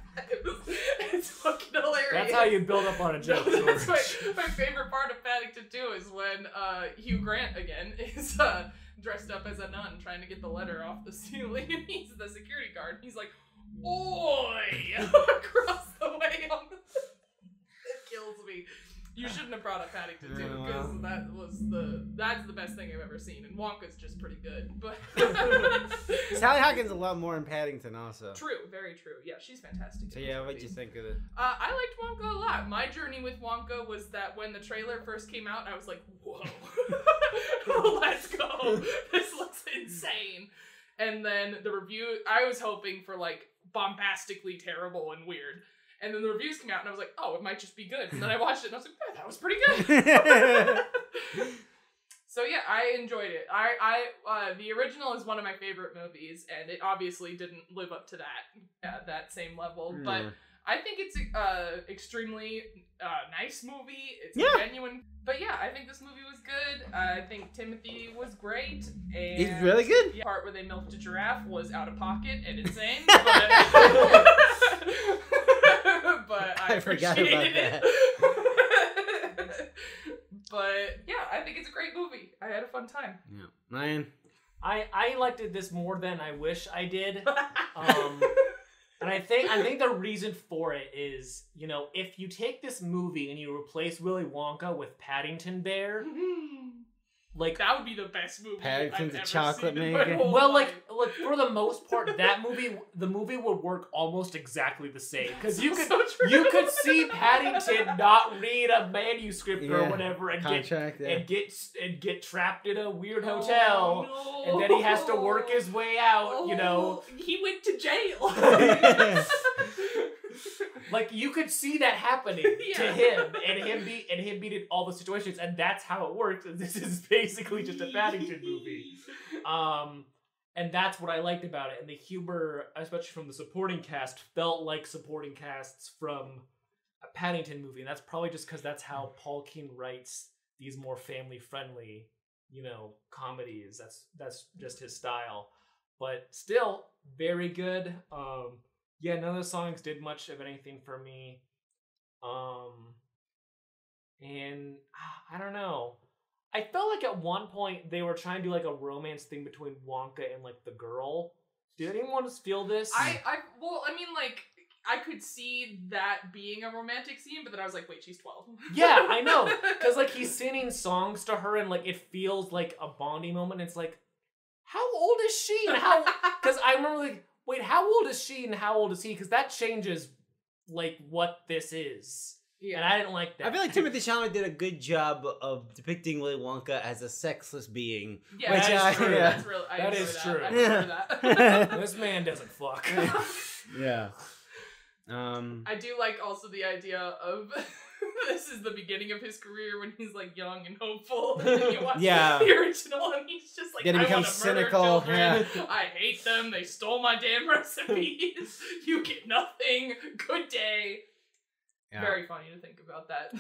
It's fucking hilarious. That's how you build up on a joke. No, that's my, my favorite part of Paddington 2 is when uh, Hugh Grant again is uh, dressed up as a nun trying to get the letter off the ceiling and he's the security guard. He's like, Oi! across the way on the. It kills me. You shouldn't have brought up Paddington 2 Oh, because well. that was the that's the best thing I've ever seen and Wonka's just pretty good but Sally Hawkins a lot more in Paddington, also. true very true yeah she's fantastic So yeah, what'd you think of it? Uh, I liked Wonka a lot. My journey with Wonka was that when the trailer first came out, I was like, whoa, let's go. This looks insane. And then the review, I was hoping for like bombastically terrible and weird. And then the reviews came out, and I was like, oh, it might just be good. And then I watched it, and I was like, yeah, that was pretty good. So yeah, I enjoyed it. I, I, uh, the original is one of my favorite movies, and it obviously didn't live up to that at that same level. But I think it's a uh, extremely uh, nice movie. It's Yeah. genuine. But yeah, I think this movie was good. Uh, I think Timothée was great. And He's really good. The part where they milked a giraffe was out of pocket and insane. But, but I, I forgot about appreciated it. but yeah, I think it's a great movie. I had a fun time. yeah. Ryan. I I liked it this more than I wish I did. Um, And I think I think the reason for it is, you know, if you take this movie and you replace Willy Wonka with Paddington Bear, like that would be the best movie. Paddington's I've a ever chocolate seen in maker. well, like life. like for the most part, that movie the movie would work almost exactly the same because you could So you could see Paddington not read a manuscript or whatever and get Yeah. and get and get trapped in a weird Oh, hotel. no. And then he has to work his way out, you oh, know. Oh, he went to jail. Like you could see that happening to him, and him be and him being in all the situations, and that's how it works. And this is basically just a Paddington movie. Um, and that's what I liked about it. And the humor, especially from the supporting cast, felt like supporting casts from a Paddington movie. And that's probably just because that's how Paul King writes these more family friendly, you know, comedies. That's that's just his style. But still, very good. Um, yeah, none of the songs did much of anything for me. Um, and ah, I don't know. I felt like at one point they were trying to do like a romance thing between Wonka and like the girl. Did anyone feel this? I, I, well, I mean, like, I could see that being a romantic scene, but then I was like, wait, she's 12. Yeah, I know. Because like he's singing songs to her and like it feels like a bonding moment. It's like, how old is she? And how? Because I remember like, wait, how old is she and how old is he? Because that changes like what this is. And yeah. I didn't like that. I feel like Timothée Chalamet did a good job of depicting Willy Wonka as a sexless being. yeah, which that I- true. yeah. That's real. I That enjoy is that. true. I Yeah. that. this man doesn't fuck. Yeah. Um. I do like also the idea of this is the beginning of his career when he's like young and hopeful. And you watch Yeah. the original and he's just like, Then he I becomes cynical, yeah. I hate them. They stole my damn recipes. you get nothing. Good day. yeah. Very funny to think about that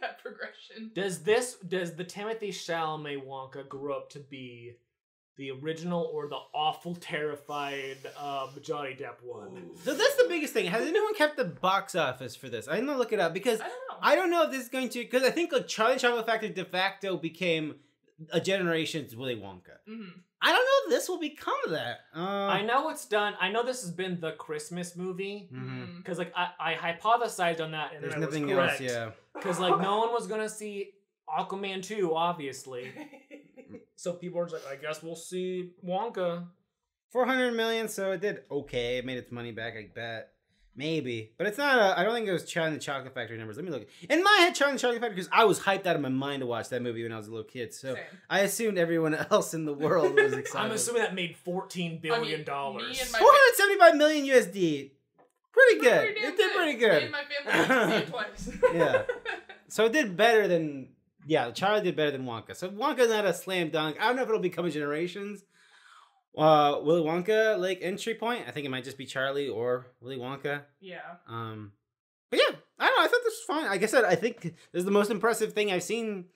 that progression. Does this does the Timothée Chalamet Wonka grow up to be the original or the awful terrified um, Johnny Depp one? So that's the biggest thing. Has anyone kept the box office for this? I'm gonna look it up because I don't know. I don't know if this is going to because I think like Charlie and the Chocolate Factory de facto became a generation's Willy Wonka. Mhm. I don't know if this will become that. Uh, I know it's done. I know this has been the Christmas movie mhm. Mhm. because like I, I hypothesized on that and There's then I was nothing else. Yeah. Because like no one was gonna see Aquaman two, obviously. So people are just like, I guess we'll see Wonka. Four hundred million, so it did okay. It made its money back, I bet. Maybe, but it's not. A, I don't think it was Charlie and the Chocolate Factory numbers. Let me look. In my head, Charlie and the Chocolate Factory, because I was hyped out of my mind to watch that movie when I was a little kid. So Same. I assumed everyone else in the world was excited. I'm assuming that made fourteen billion dollars. me and my- four hundred seventy-five million USD. Pretty good. Pretty damn It did pretty Me good. and my family went to see it twice. Yeah. So it did better than yeah, Charlie did better than Wonka. So Wonka's not a slam dunk. I don't know if it'll be coming generations. Uh Willy Wonka like entry point. I think it might just be Charlie or Willy Wonka. yeah. Um but yeah, I don't know, I thought this was fine. Like I said, I think this is the most impressive thing I've seen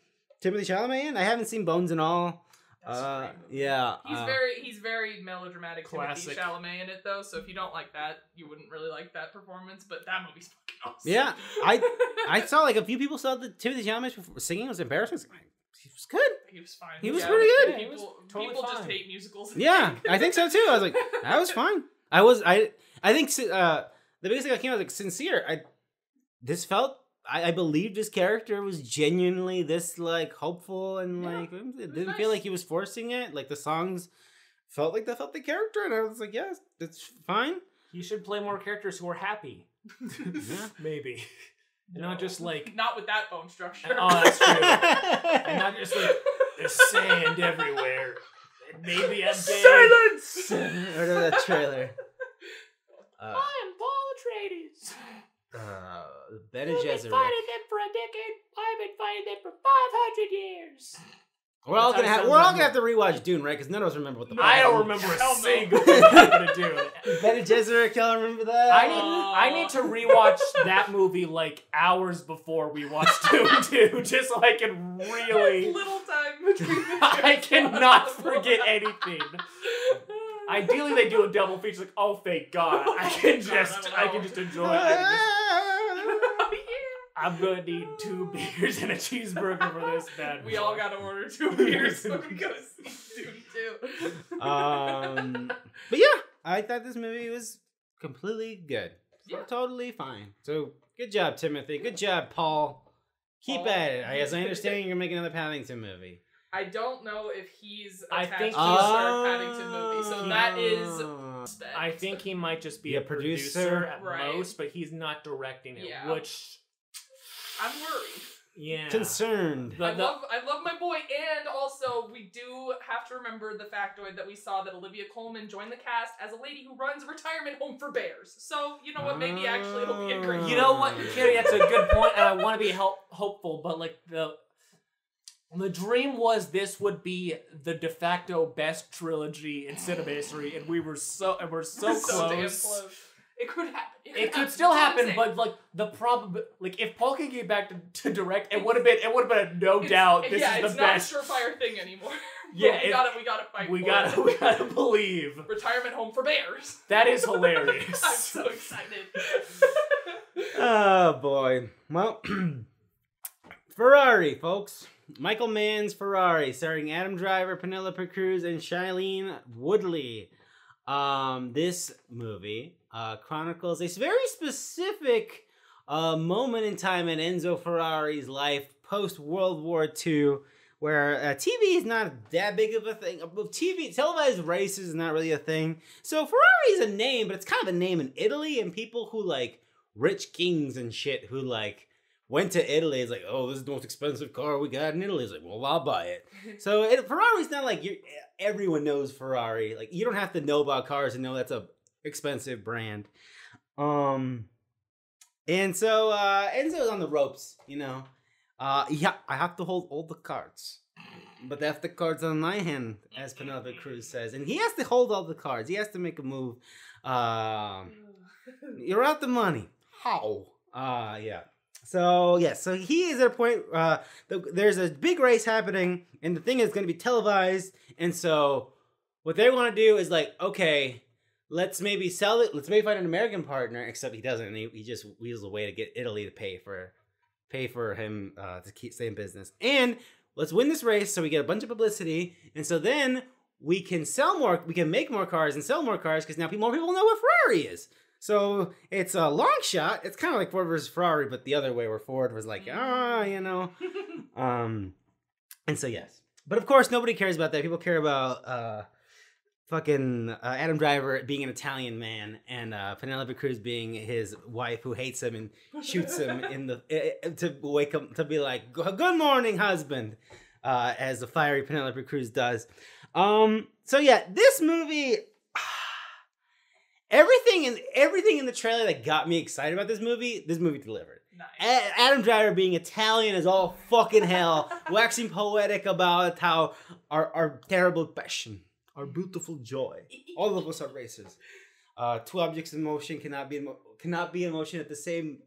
Timothée Chalamet in. I haven't seen Bones and All. That's a Uh yeah. He's uh, very he's very melodramatic Classic. Timothée Chalamet in it though, so if you don't like that, you wouldn't really like that performance. But that movie's fucking awesome. Yeah, I I saw like a few people saw the Timothée Chalamet before- singing was embarrassing. I was like, He was good. he was fine. He was Yeah, pretty good. Yeah, he was People, totally people just hate musicals. Yeah, I think so too. I was like, that was fine. I was I I think uh the biggest thing I came out was like sincere. I this felt I, I believed his character was genuinely this like hopeful and Yeah, like it was didn't feel nice. like he was forcing it. Like the songs felt like they felt the character, and I was like, yes, that's fine. You should play more characters who are happy. Yeah. Maybe. And not just like not with that bone structure. Oh, that's true. and not just like there's sand everywhere. And maybe I'm dead. Whatever that trailer. Uh, I am Paul Atreides. Uh, Bene You've been fighting them for a decade. I've been fighting them for 500 years. We're all That's gonna have we're all gonna have to rewatch Dune, right? Because none of us remember what the. No, I don't fuck remember Hell a no. single thing I'm gonna do. Bene Gesserit, y'all remember that? I need I need to rewatch that movie like hours before we watch Dune 2, just so I can really little time between the I cannot forget anything. Ideally they do a double feature like, oh thank God. I can just I can just enjoy it. I can just- Oh, yeah. I'm gonna need two beers and a cheeseburger for this bad We all gotta order two beers when we go see Dune 2. um, but yeah, I thought this movie was completely good. Yeah. Totally fine. So good job, Timothée. Good job, Paul. Keep Paul. at it. As I understand, you're gonna another Paddington movie. I don't know if he's I attached think to a he's- Paddington movie, so that is. Oh. respect. I think he might just be Be a, a producer, producer? at Right. most, but he's not directing it, Yeah. which I'm worried. yeah. concerned. The- I the- love I love my boy, and also we do have to remember the factoid that we saw that Olivia Colman joined the cast as a lady who runs a retirement home for bears. So you know what? Maybe actually it'll be a great. Mm. You know what, Carrie? That's a good point, and I want to be help- hopeful. But like the the dream was this would be the de facto best trilogy in cinema history, and we were so and we're so, so damn close. Close. It could happen. It could still That's what I'm happen, but like the prob like if Paul could get back to, to direct, it would have been it would have been a no It's- doubt. This yeah, is it's the not best. a surefire thing anymore. Yeah, we it- gotta we gotta fight. we for gotta it. we gotta believe retirement home for bears. that is hilarious. I'm so excited. Oh boy. Well, Ferrari, folks. Michael Mann's Ferrari, starring Adam Driver, Penelope Cruz, and Shailene Woodley. Um, this movie uh, chronicles a very specific uh, moment in time in Enzo Ferrari's life post World War II, where uh, TV is not that big of a thing. Uh, TV televised races is not really a thing. So Ferrari is a name, but it's kind of a name in Italy, and people who like rich kings and shit who like went to Italy. It's like, oh, this is the most expensive car we got in Italy. It's like, well, I'll buy it. So it, Ferrari's not like. Everyone knows Ferrari. Like you don't have to know about cars to know that's a expensive brand. Um, and so uh, Enzo's on the ropes. You know, uh, yeah, I have to hold all the cards. But that's the cards on my hand, as Penelope Cruz says, and he has to hold all the cards. He has to make a move. Um, you're out the money. How? Uh yeah. So yeah, so he is at a point. Uh, th- there's a big race happening, and the thing is going to be televised. And so, what they want to do is like, okay, let's maybe sell it. Let's maybe find an American partner. Except he doesn't. He, he just wheels a way to get Italy to pay for, pay for him uh, to keep in business. And let's win this race so we get a bunch of publicity. And so then we can sell more. We can make more cars and sell more cars because now people, more people know what Ferrari is. So it's a long shot. It's kind of like Ford versus Ferrari, but the other way, where Ford was like, ah, you know. Um, and so yes, but of course nobody cares about that. People care about uh, fucking uh, Adam Driver being an Italian man and uh, Penelope Cruz being his wife who hates him and shoots him in the uh, to wake up to be like, "Good morning, husband," uh, as the fiery Penelope Cruz does. Um, so yeah, this movie. Everything in everything in the trailer that got me excited about this movie, this movie delivered. nice. A- Adam Driver being Italian is all fucking hell, waxing poetic about how our, our terrible passion, our beautiful joy. All of us are racist. Uh, two objects in motion cannot be in mo- cannot be in motion at the same.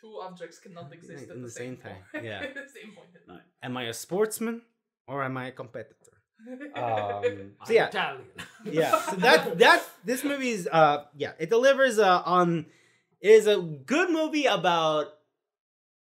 Two objects cannot exist at In the, the same, same time, point. yeah. the same point in time. Am I a sportsman or am I a competitor? Um, so yeah, Italian. yeah. So that that this movie is uh yeah it delivers uh on it is a good movie about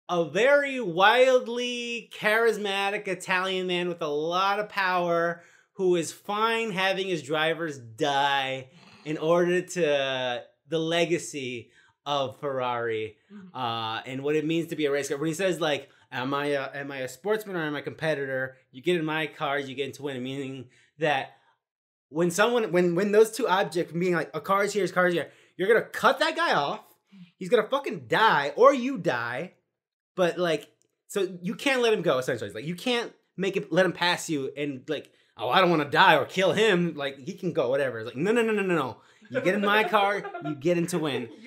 a very wildly charismatic Italian man with a lot of power who is fine having his drivers die in order to the legacy of Ferrari Mhm. uh, and what it means to be a race car. When he says like, "Am I a, am I a sportsman or am I a competitor?" You get in my cars, you get into winning. Meaning that when someone when when those two objects being like a car's here, his car's here, you're gonna cut that guy off. He's gonna fucking die, or you die. But like, so you can't let him go. Essentially, it's like you can't make it let him pass you and like, oh, I don't want to die or kill him. Like he can go, whatever. It's like no, no, no, no, no, no. You get in my car, you get in to win.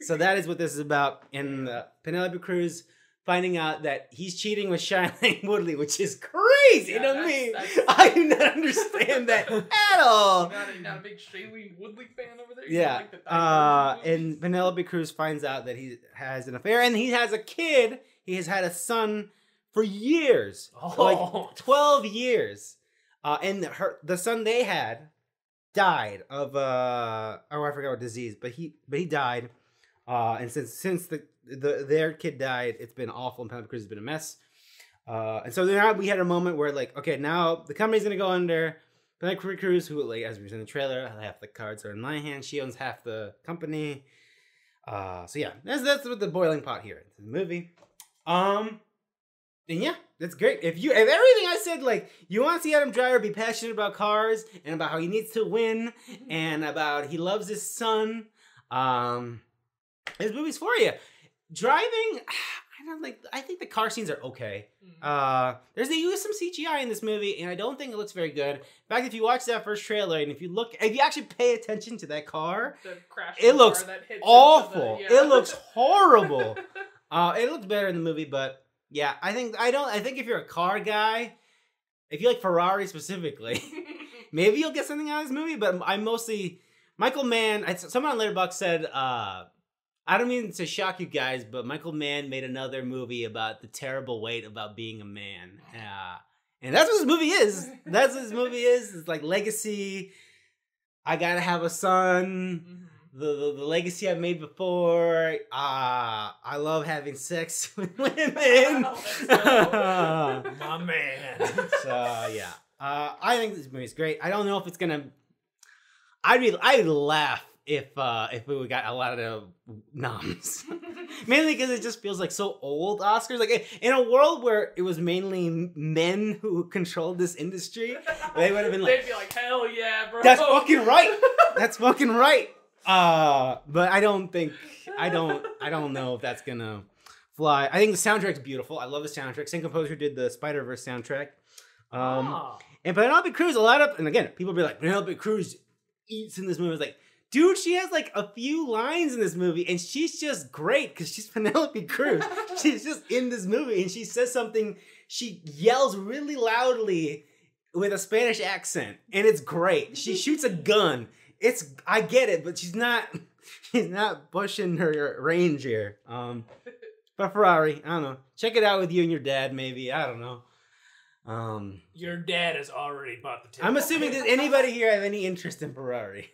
So that is what this is about. And uh, Penelope Cruz finding out that he's cheating with Shailene Woodley, which is crazy Yeah, to me. I do not understand that at all. Not, a, you're not a big Shailene Woodley fan over there. You Yeah. Like the Uh, and Penelope Cruz finds out that he has an affair and he has a kid. He has had a son for years. Oh. Like 12 years. Uh, and her the son they had died of uh oh I forgot what disease, but he but he died. Uh, and since since the, the their kid died, it's been awful and Penelope Cruz has been a mess. Uh, and so now we had a moment where like, okay, now the company's gonna go under. Penelope Cruz, who like as we was in the trailer, half the cards are in my hand. She owns half the company. Uh, so yeah, that's that's what the boiling pot here. It's the movie. Um, and yeah, that's great. If you if everything I said, like you want to see Adam Driver be passionate about cars and about how he needs to win and about he loves his son, um, this movie's for you. Driving, I don't like. I think the car scenes are okay. Mm. Uh, there's they use some CGI in this movie, and I don't think it looks very good. In fact, if you watch that first trailer and if you look, if you actually pay attention to that car, the crash it car looks hits awful. the- yeah. It looks horrible. uh, it looks better in the movie, but yeah, I think I don't. I think if you're a car guy, if you like Ferrari specifically, maybe you'll get something out of this movie. But I'm mostly Michael Mann. I, someone on Letterboxd said, uh, I don't mean to shock you guys, but Michael Mann made another movie about the terrible weight about being a man. Uh, and that's what this movie is. That's what this movie is. It's like legacy. I gotta have a son. The, the, the legacy I've made before. Uh, I love having sex with women. Go. My man. so yeah, uh, I think this movie's great. I don't know if it's gonna. I'd be I'd laugh if uh if we got a lot of noms. mainly because it just feels like so old Oscars. Like in a world where it was mainly men who controlled this industry, they would have been like, They'd be like, hell yeah, bro. "That's fucking right. That's fucking right." Uh, but I don't think I don't I don't know if that's gonna fly. I think the soundtrack's beautiful. I love the soundtrack. Same composer did the Spider Verse soundtrack. Um, Ah. and Penelope Cruz, a lot of, and again, people be like, Penelope Cruz eats in this movie. It's like, dude, she has like a few lines in this movie, and she's just great because she's Penelope Cruz. she's just in this movie, and she says something. She yells really loudly with a Spanish accent, and it's great. She shoots a gun. It's I get it, but she's not. She's not pushing her range here. Um, but Ferrari, I don't know. Check it out with you and your dad, maybe. I don't know. Um, Your dad has already bought the ticket. I'm assuming does anybody here have any interest in Ferrari?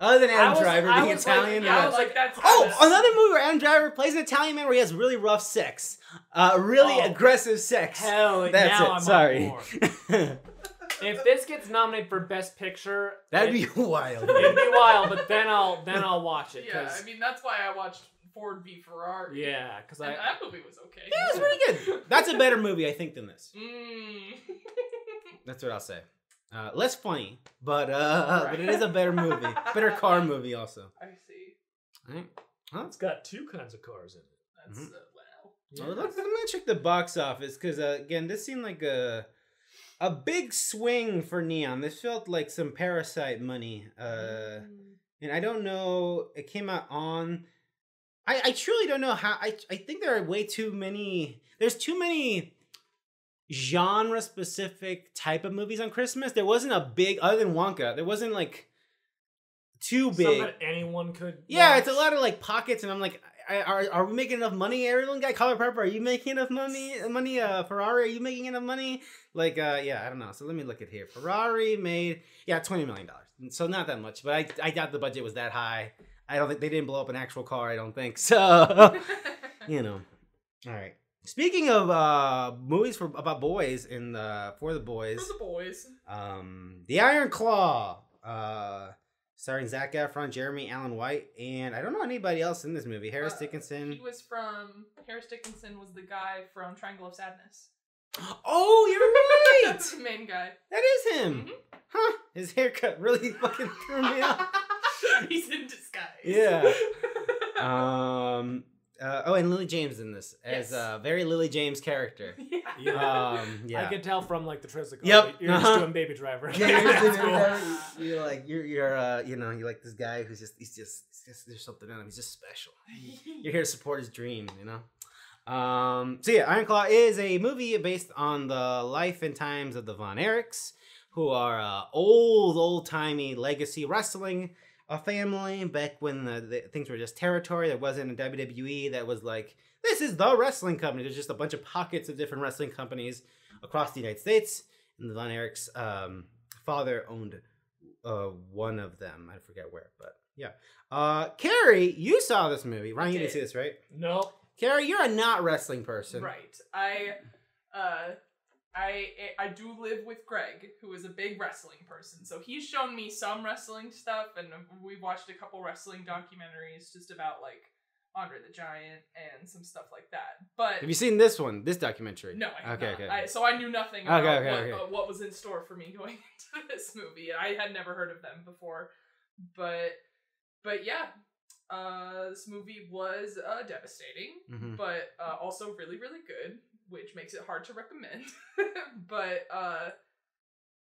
Other than Adam was- Driver being was like- Italian. yeah, I and was that- like, that's oh, that's- another movie where Adam Driver plays an Italian man where he has really rough sex. Uh, really Oh, aggressive sex. Hell, That's now it. I'm Sorry. On board. If this gets nominated for Best Picture, That'd it, be wild. it'd be wild. But then I'll then I'll watch it. Yeah, 'cause- I mean that's why I watched Ford v Ferrari. yeah, because I that movie was okay. Yeah, was pretty good. That's a better movie, I think, than this. Mm. That's what I'll say. Uh, less funny, but uh, Right. but it is a better movie, better car movie also. I see. All right. Huh? it's got two kinds of cars in it. That's Mhm. uh, wow. Well, let's, let me check the box office because uh, again, this seemed like a a big swing for Neon. This felt like some Parasite money, uh, Mm. and I don't know. It came out on. I, I truly don't know how. I I think there are way too many. There's too many genre specific type of movies on Christmas. There wasn't a big other than Wonka. There wasn't like too Some big. that anyone could. Yeah, it's a lot of like pockets, and I'm like, I, are are we making enough money? Everyone guy, Color Purple, are you making enough money? Money, uh, Ferrari, are you making enough money? Like, uh, yeah, I don't know. So let me look at here. Ferrari made yeah twenty million dollars, so not that much, but I I doubt the budget was that high. I don't think they didn't blow up an actual car. I don't think so. you know. All right. Speaking of uh movies for about boys and uh for the boys, For the boys. um, The Iron Claw, uh, starring Zac Efron, Jeremy Allen White, and I don't know anybody else in this movie. Harris Uh, Dickinson. He was from Harris Dickinson was the guy from Triangle of Sadness. Oh, you're That's right. the main guy. that is him. Mhm. Huh? His haircut really fucking threw me off. He's in disguise. Yeah. Um. Uh, oh, and Lily James in this as Yes. a very Lily James character. yeah. Yeah. Um. Yeah. I could tell from like the trailer. like, oh, Yep, You're uh-huh. just doing Baby Driver. Yeah, you're, That's just- cool. you're, you're like you're you're uh you know you're like this guy who's just he's just, he's just there's something in him he's just special. You're here to support his dream, you know. Um, so yeah, Iron Claw is a movie based on the life and times of the Von Erichs, who are uh, old, old timey legacy wrestling a family back when the, the things were just territory. There wasn't a WWE that was like this is the wrestling company. There's just a bunch of pockets of different wrestling companies across the United States, and the Von Erichs' um, father owned uh, one of them. I forget where, but yeah. Uh, Carrie, you saw this movie. Ryan, you didn't see this, right? No. Carrie, you're a not wrestling person. Right. I uh I I do live with Greg, who is a big wrestling person. So he's shown me some wrestling stuff, and we've watched a couple wrestling documentaries just about like Andre the Giant and some stuff like that. But Have you seen this one? This documentary? no, I Okay, okay. I, so I knew nothing Okay, about okay, what, okay. Uh, what was in store for me going into this movie. I had never heard of them before, but but yeah, uh, this movie was uh, devastating, Mhm. but uh, also really really good, which makes it hard to recommend. but uh,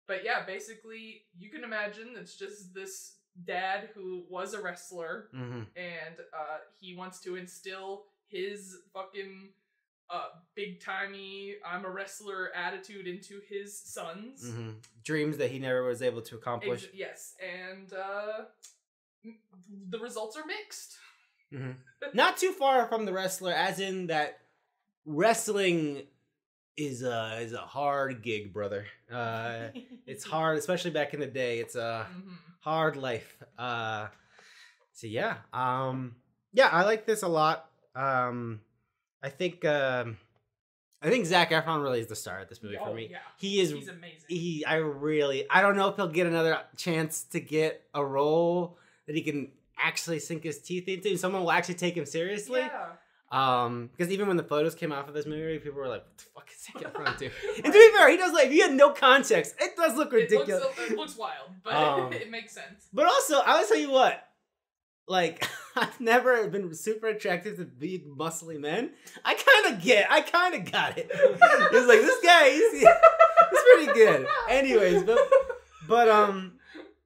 but yeah, basically you can imagine it's just this dad who was a wrestler Mhm. and uh, he wants to instill his fucking uh, big timey I'm a wrestler attitude into his sons. Mhm. Dreams that he never was able to accomplish. Ex- yes, and uh, the results are mixed. Mhm. Not too far from the wrestler, as in that wrestling is a is a hard gig, brother. Uh, it's hard, especially back in the day. It's a Mhm. hard life. Uh, so yeah, um, yeah, I like this a lot. Um, I think um, I think Zac Efron really is the star of this movie Oh, for me. yeah. He is He's amazing. he I really I don't know if he'll get another chance to get a role that he can actually sink his teeth into. Someone will actually take him seriously. yeah. Um, because even when the photos came out of this movie, people were like, "What the fuck is Zac Efron do?" And to be fair, he does like if you had no context, it does look It ridiculous. looks, it looks wild, but Um, it makes sense. But also, I will tell you what, like I've never been super attracted to big muscly men. I kind of get, I kind of got it. it's like this guy, he's, he's pretty good. Anyways, but but um,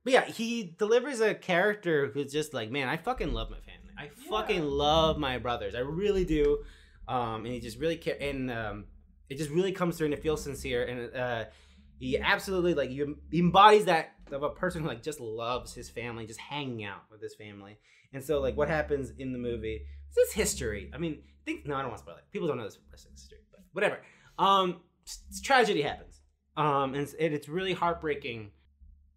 but yeah, he delivers a character who's just like, man, I fucking love my family. I fucking Yeah. love my brothers. I really do. Um, and he just really care, and um, it just really comes through, and it feels sincere, and uh, he absolutely like you he embodies that of a person who like just loves his family, just hanging out with his family. And so like what happens in the movie? Is this is history. I mean, think no, I don't want to spoil it. People don't know this history, but whatever. Um, tragedy happens. Um, and it's, and it's really heartbreaking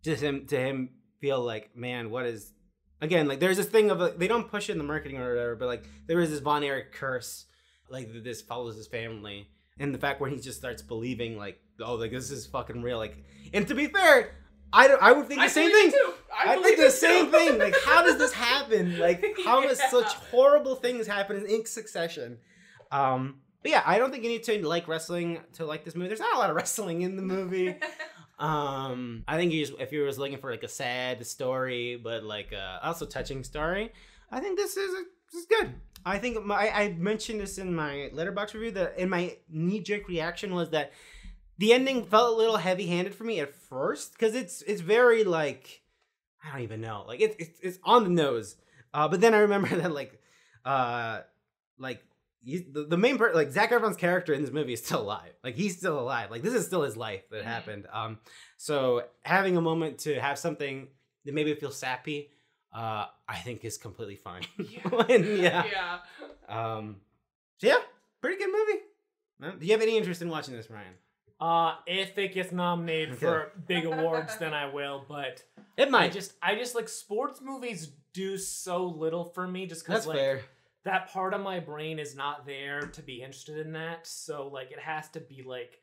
to him to him feel like man, what is again like there's this thing of like, they don't push it in the marketing or whatever, but like there is this Von Erich curse like this follows his family, and the fact when he just starts believing like oh like this is fucking real like and to be fair. I, don't, I would think the I same thing. too. I, I, think the same too. thing. Like, how does this happen? Like, how does Yeah. such horrible things happen in ink succession? Um, but yeah, I don't think you need to like wrestling to like this movie. There's not a lot of wrestling in the movie. um, I think just if you was looking for like a sad story, but like uh, also touching story, I think this is this is good. I think my I mentioned this in my Letterboxd review that in my knee jerk reaction was that the ending felt a little heavy handed for me at first because it's it's very like I don't even know like it's it's, it's on the nose. Uh, but then I remember that like uh like you, the, the main part like Zac Efron's character in this movie is still alive. Like he's still alive. Like this is still his life that Mhm. happened. Um, so having a moment to have something that maybe feels sappy, uh, I think is completely fine. Yeah. And, yeah. yeah. Um, so yeah, pretty good movie. Uh, Do you have any interest in watching this, Ryan? Uh, if it gets nominated Okay. for big awards, then I will. But It might. I just, I just like sports movies do so little for me, just because That's like fair. That part of my brain is not there to be interested in that. So like, it has to be like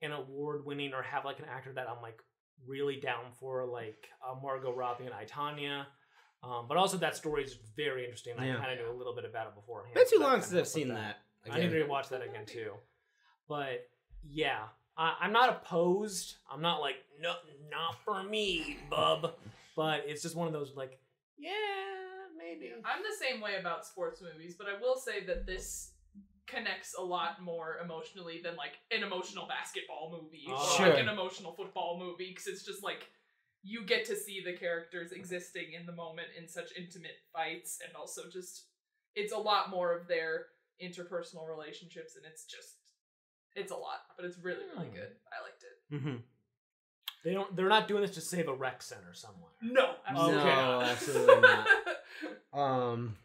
an award winning or have like an actor that I'm like really down for, like uh, Margot Robbie and I Tonya. Um, but also that story is very interesting. I Yeah. kind of knew a little bit about it beforehand. Been too that long since I've seen that. I need to rewatch that again too. But yeah, I, I'm not opposed. I'm not like no, not for me, bub. But it's just one of those like, yeah, maybe. I'm the same way about sports movies, but I will say that this connects a lot more emotionally than like an emotional basketball movie or Oh. Sure. like an emotional football movie because it's just like you get to see the characters existing in the moment in such intimate fights and also just it's a lot more of their interpersonal relationships and it's just it's a lot but it's really really Hmm. good i liked it mm-hmm. They don't. They're not doing this to save a rec center somewhere. no absolutely Okay. No, absolutely not. Um,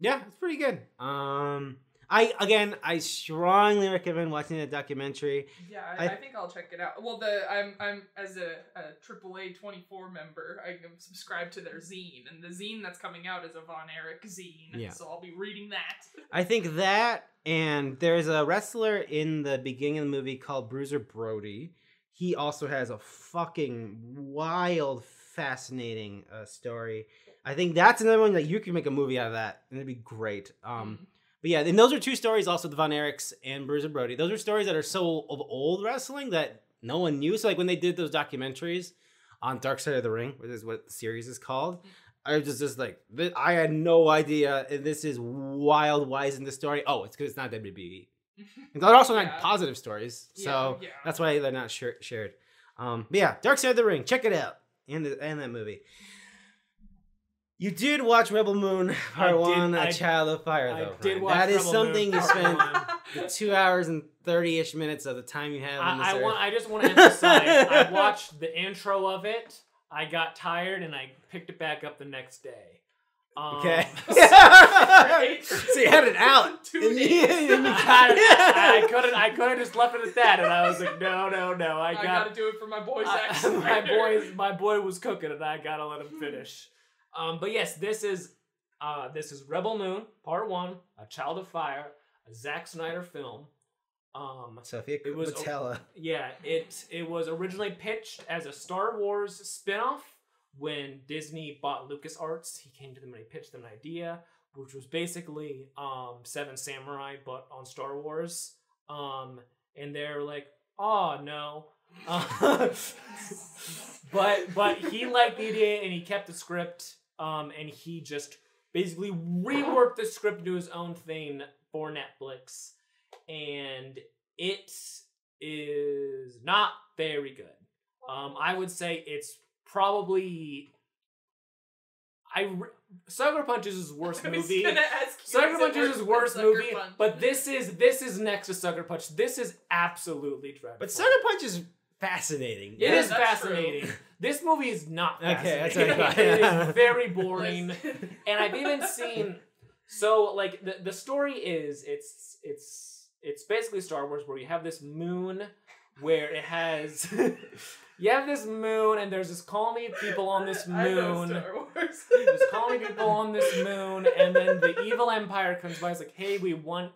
yeah, it's pretty good. Um, I again, I strongly recommend watching the documentary. Yeah, I, I- I think I'll check it out. Well, the I'm I'm as a, a AAA twenty four member, I am subscribed to their zine, and the zine that's coming out is a Von Erich zine. Yeah. So I'll be reading that. I think that, and there's a wrestler in the beginning of the movie called Bruiser Brody. He also has a fucking wild, fascinating uh, story. I think that's another one that you can make a movie out of that, and it'd be great. Um, Mm. But yeah, and those are two stories, also the Von Erichs and Bruiser Brody. Those are stories that are so of old wrestling that no one knew. So like when they did those documentaries on Dark Side of the Ring, which is what the series is called, I was just, just like, I had no idea. And this is wild. Why isn't this story? Oh, it's because it's not WWE. And they're also not Yeah. positive stories, so Yeah, yeah. that's why they're not shar- shared. Um, but yeah, Dark Side of the Ring, check it out, and the, and that movie. You did watch Rebel Moon Part did- One, A I- Child of Fire, I though. did watch That is Rebel something Moon you Part spent the two hours and thirty ish minutes of the time you have on this I, I earth. want. I just want to emphasize. I watched the intro of it. I got tired and I picked it back up the next day. Um, Okay. Right. so you had it out. Two And you- days. and you I, I couldn't. I could have just left it at that, and I was like, no, no, no. I I, got gotta do it for my boy Zack my boy. My boy was cooking, and I gotta let him finish. Um, but yes, this is uh, this is Rebel Moon Part One, A Child of Fire, a Zack Snyder film. Um, Sofia It was- Boutella. yeah, it it was originally pitched as a Star Wars spin-off when Disney bought LucasArts. He came to them and he pitched them an idea, which was basically um, Seven Samurai but on Star Wars. Um, and they're like, "Oh no." Uh, but but he liked the idea and he kept the script um, and he just basically reworked the script to his own thing for Netflix and it is not very good. Um, I would say it's probably I re- Sucker Punch is his worst I was movie. gonna ask you, Sucker is Punch is worse his worst movie, Punch? but this is this is next to Sucker Punch. This is absolutely dreadful. But Sucker Punch is fascinating. It Yeah, is that's true. fascinating. This movie is not Okay, fascinating. that's what I thought. it is very boring. And I've even seen so like the the story is it's it's it's basically Star Wars where you have this moon where it has you have this moon and there's this colony of people on this I know moon. Star Wars. There's colony of people on this moon, and then the evil empire comes by. It's like, hey, we want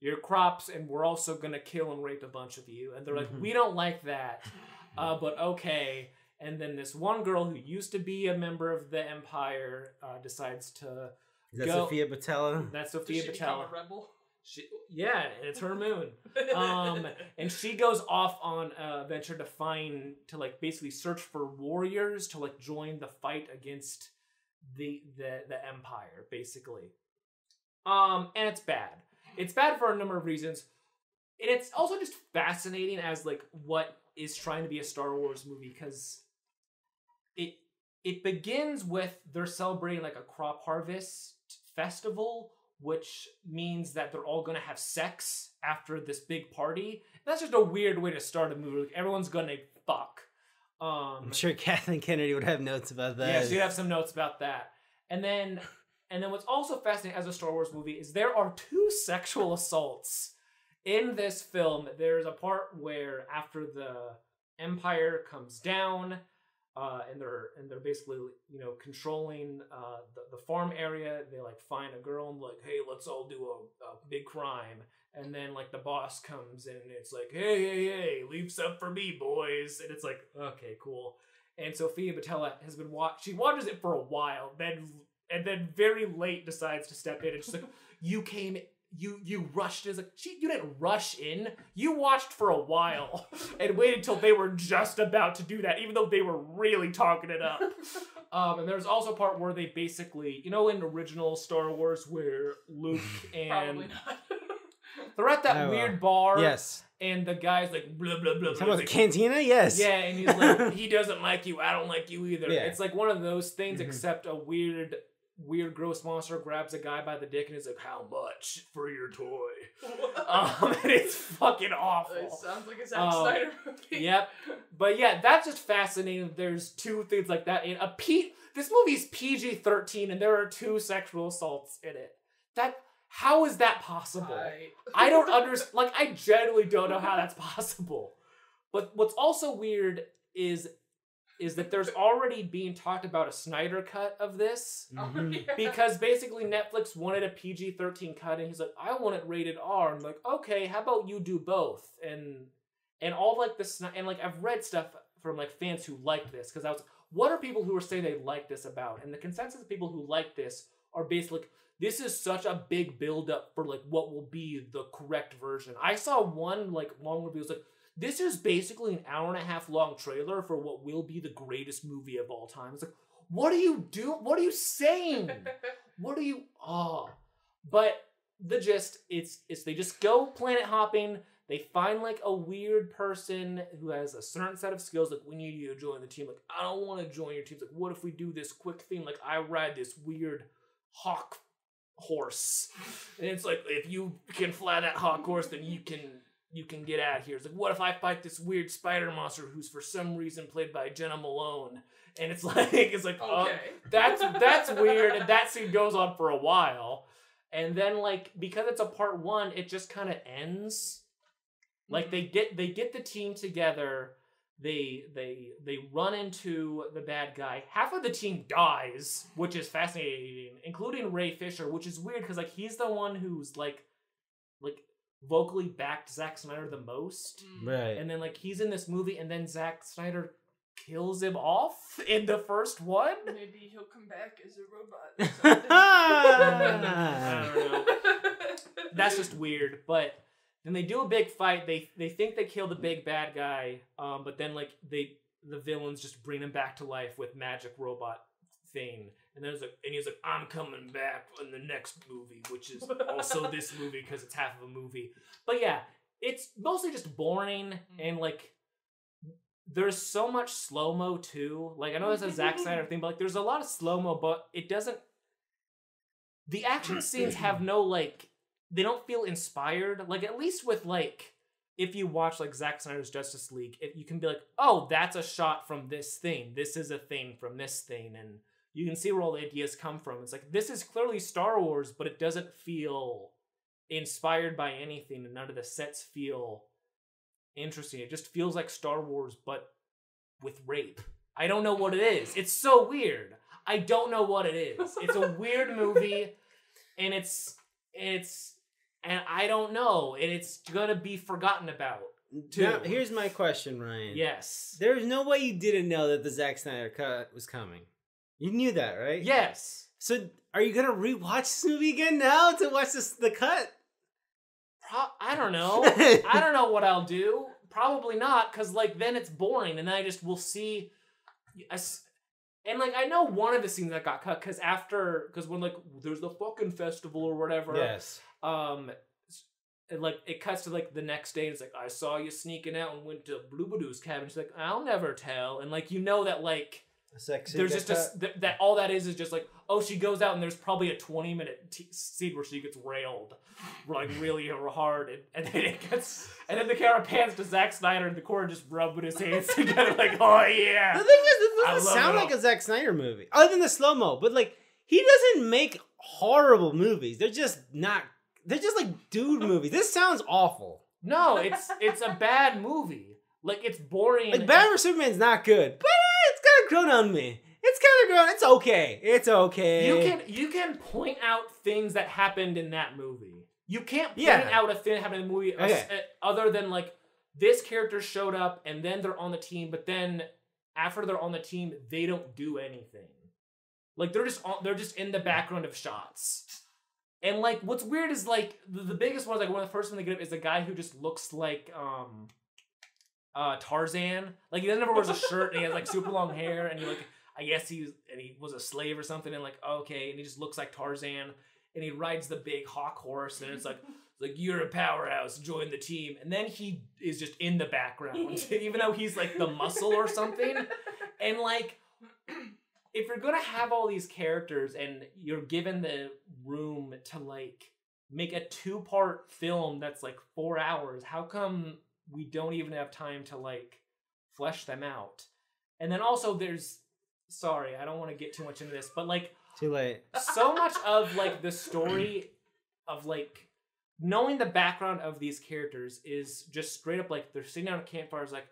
your crops, and we're also gonna kill and rape a bunch of you. And they're like, Mhm. we don't like that, uh, but okay. And then this one girl who used to be a member of the empire uh, decides to. Is that Go- Sofia Boutella? That's Does Sofia she become a rebel? She, yeah, it's her moon. Um, and she goes off on a venture to find to like basically search for warriors to like join the fight against the the the empire basically um and it's bad it's bad for a number of reasons and it's also just fascinating as like what is trying to be a star wars movie because it it begins with they're celebrating like a crop harvest festival which means that they're all gonna have sex after this big party. That's just a weird way to start a movie. Like everyone's gonna fuck. Um, I'm sure Kathleen Kennedy would have notes about that. yeah, she'd have some notes about that. And then, and then what's also fascinating as a Star Wars movie is there are two sexual assaults in this film. There's a part where after the Empire comes down, uh, and they're and they're basically you know controlling uh, the, the farm area. They like find a girl and like, hey, let's all do a, a big crime. And then like the boss comes in and it's like, hey, hey, hey, leave some for me, boys. And it's like, okay, cool. And Sofia Boutella has been watch. She watches it for a while, then and then very late decides to step in and she's like, you came. You you rushed as like she you didn't rush in. You watched for a while and waited until they were just about to do that, even though they were really talking it up. Um, and there's also a part where they basically, you know, in original Star Wars, where Luke and they're at that Oh, weird bar, Yes. and the guy's like blah blah blah. Talking blah. about the like, cantina? Yes. yeah, and he's like, he doesn't like you. I don't like you either. Yeah. It's like one of those things, Mhm. except a weird, weird, gross monster grabs a guy by the dick and is like, "How much for your toy?" Um, and it's fucking It awful. sounds like a Zack Um, Snyder movie. Yep. But yeah, that's just fascinating. There's two things like that in a P. This movie's PG thirteen, and there are two sexual assaults in it. That How is that possible? I, I don't understand. Like, I genuinely don't know how that's possible. But what's also weird is is that there's already being talked about a Snyder cut of this Oh, yeah. because basically Netflix wanted a PG-13 cut and he's like, I want it rated R. I'm like, okay, how about you do both? And and all like the Sny- and like I've read stuff from like fans who liked this because I was what are people who are saying they like this about? And the consensus of people who like this are basically like, this is such a big build up for like what will be the correct version. I saw one like long review was like this is basically an hour and a half long trailer for what will be the greatest movie of all time. It's like, what are you do? What are you saying? what are you? Oh, but the gist, it's it's they just go planet hopping. They find like a weird person who has a certain set of skills. Like, we need you to join the team. Like, I don't want to join your team. It's like, what if we do this quick thing? Like, I ride this weird hawk horse, and it's like, if you can fly that hawk horse, then you can you can get out here. It's like, what if I fight this weird spider monster who's for some reason played by Jena Malone? And it's like, it's like, oh, that's that's weird and that scene goes on for a while. And then like because it's a part one it just kind of ends. Like they mm-hmm. get they get the team together. They they they run into the bad guy. Half of the team dies which is fascinating including ray fisher which is weird because like he's the one who's like vocally backed Zack Snyder the most Mm. Right. and then like he's in this movie and then Zack Snyder kills him off in the first one Maybe he'll come back as a robot. Or. I don't know. that's just weird. But then they do a big fight. They they think they kill the big bad guy, um, but then like they the villains just bring him back to life with magic robot thing. And then it's like, and he's like, I'm coming back in the next movie, which is also this movie because it's half of a movie. But yeah, it's mostly just boring mm-hmm. and like. There's so much slow mo too. Like I know that's a Zack Snyder thing, but like there's a lot of slow mo, but it doesn't the action scenes have no like they don't feel inspired like at least with like if you watch like Zack Snyder's Justice League it, you can be like oh that's a shot from this thing this is a thing from this thing and you can see where all the ideas come from it's like this is clearly Star Wars but it doesn't feel inspired by anything and none of the sets feel interesting it just feels like Star Wars but with rape I don't know what it is it's so weird I don't know what it is. It's a weird movie, and it's it's and I don't know, and it's gonna be forgotten about. Now, here's my question, Ryan. Yes. There's no way you didn't know that the Zack Snyder cut was coming. You knew that, right? Yes. So are you gonna rewatch this movie again now to watch this the cut? Pro- I don't know. I don't know what I'll do. Probably not, because like then it's boring, and then I just will see. s- And like I know one of the scenes that got cut because after because when like there's the fucking festival or whatever. Yes. um and, like it cuts to like the next day and it's like i saw you sneaking out and went to Bluebadoo's cabin she's like i'll never tell and like you know that like Sexy. there's just a, th- that all that is is just like oh she goes out and there's probably a 20 minute t- scene where she gets railed like really hard and, and then it gets and then the camera pans to Zack Snyder and the corner just rubbing his hands together like oh yeah. The thing is, this doesn't sound like all. a Zack Snyder movie, other than the slow mo. But like, he doesn't make horrible movies. They're just not. They're just like dude movies. This sounds awful. no it's it's a bad movie like it's boring Like Batman vs Superman's not good, but of grown on me. It's kind of grown. It's okay. It's okay. You can you can point out things that happened in that movie. You can't point Yeah. out a thing that happened in the movie Okay. uh, other than like this character showed up and then they're on the team, but then after they're on the team, they don't do anything. Like they're just on, they're just in the background of shots. And like what's weird is like the, the biggest one, is like one of the first one they get up is a guy who just looks like um uh Tarzan. Like he never wears a shirt and he has like super long hair and he like I guess he's and he was a slave or something and like okay and he just looks like Tarzan and he rides the big hawk horse and it's like like you're a powerhouse join the team and then he is just in the background even though he's like the muscle or something and like if you're gonna have all these characters and you're given the room to like make a two part film that's like four hours how come we don't even have time to like flesh them out and then also there's sorry i don't want to get too much into this but like Too late. so much of like the story of like knowing the background of these characters is just straight up like they're sitting down at campfires like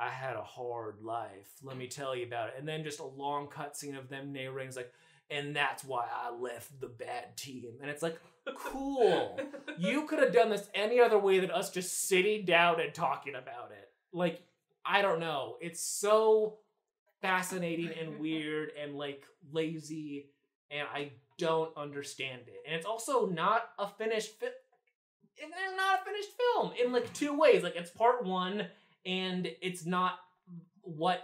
I had a hard life. Let me tell you about it. And then just a long cutscene of them narrating like, and that's why I left the bad team. And it's like, cool. you could have done this any other way than us just sitting down and talking about it. Like, I don't know. It's so fascinating and weird and like lazy, and I don't understand it. And it's also not a finished film. It's not a finished film in like two ways. Like it's part one, and it's not what,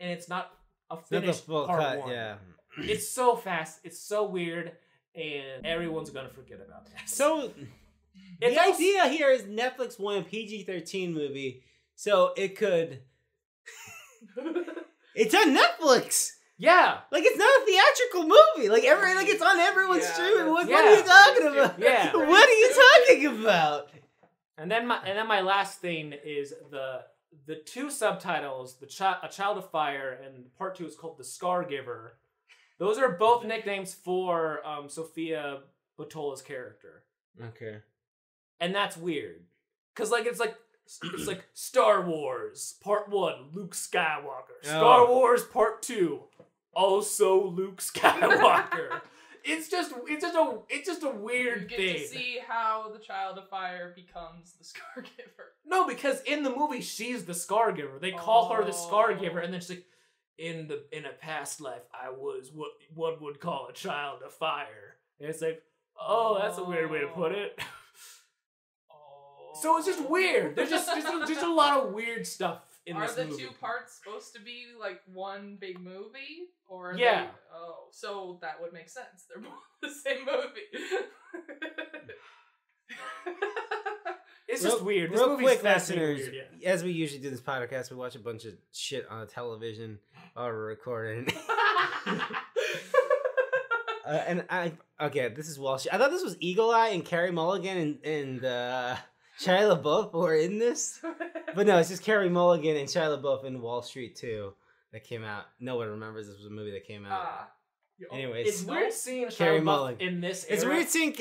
and it's not a Not finished full part cut, one. yeah. It's so fast. It's so weird, and everyone's gonna forget about this. So It's the also- idea here is Netflix wanted a PG thirteen movie, so it could. It's on Netflix. yeah, Like it's not a theatrical movie. Like every like it's on everyone's Yeah, streaming. What, that's- what are you talking about? Yeah. What are you talking about? And then my and then my last thing is the the two subtitles, the chi- a child of fire and part two is called the Scar Giver. Those are both nicknames for um, Sofia Boutella's character, Okay. and that's weird, cause like it's like it's like Star Wars Part One, Luke Skywalker. Star Oh. Wars Part Two, also Luke Skywalker. it's just it's just a it's just a you weird get thing. to see how the child of fire becomes the scar giver. No, because in the movie she's the scar giver. They call her the scar Oh. giver, and then she's like, "In the in a past life, I was what one would call a child of fire." And it's like, oh, that's a weird way to put it. Oh. so it's just weird. There's just there's a, just a lot of weird stuff in Are the movie. two parts supposed to be like one big movie, or are Yeah. They, oh, so that would make sense. They're both the same movie. It's Real- just weird. This Real quick, fascinating listeners. weird, yeah. As we usually do this podcast, we watch a bunch of shit on the television while we're recording. uh, and I okay, this is Wall Street. I thought this was Eagle Eye and Carey Mulligan and and uh, Shia LaBeouf were in this, but no, it's just Carey Mulligan and Shia LaBeouf in Wall Street too that came out. No one remembers this was a movie that came out. Ah. Anyways, It's weird seeing Carey Mulligan. in this. it's weird seeing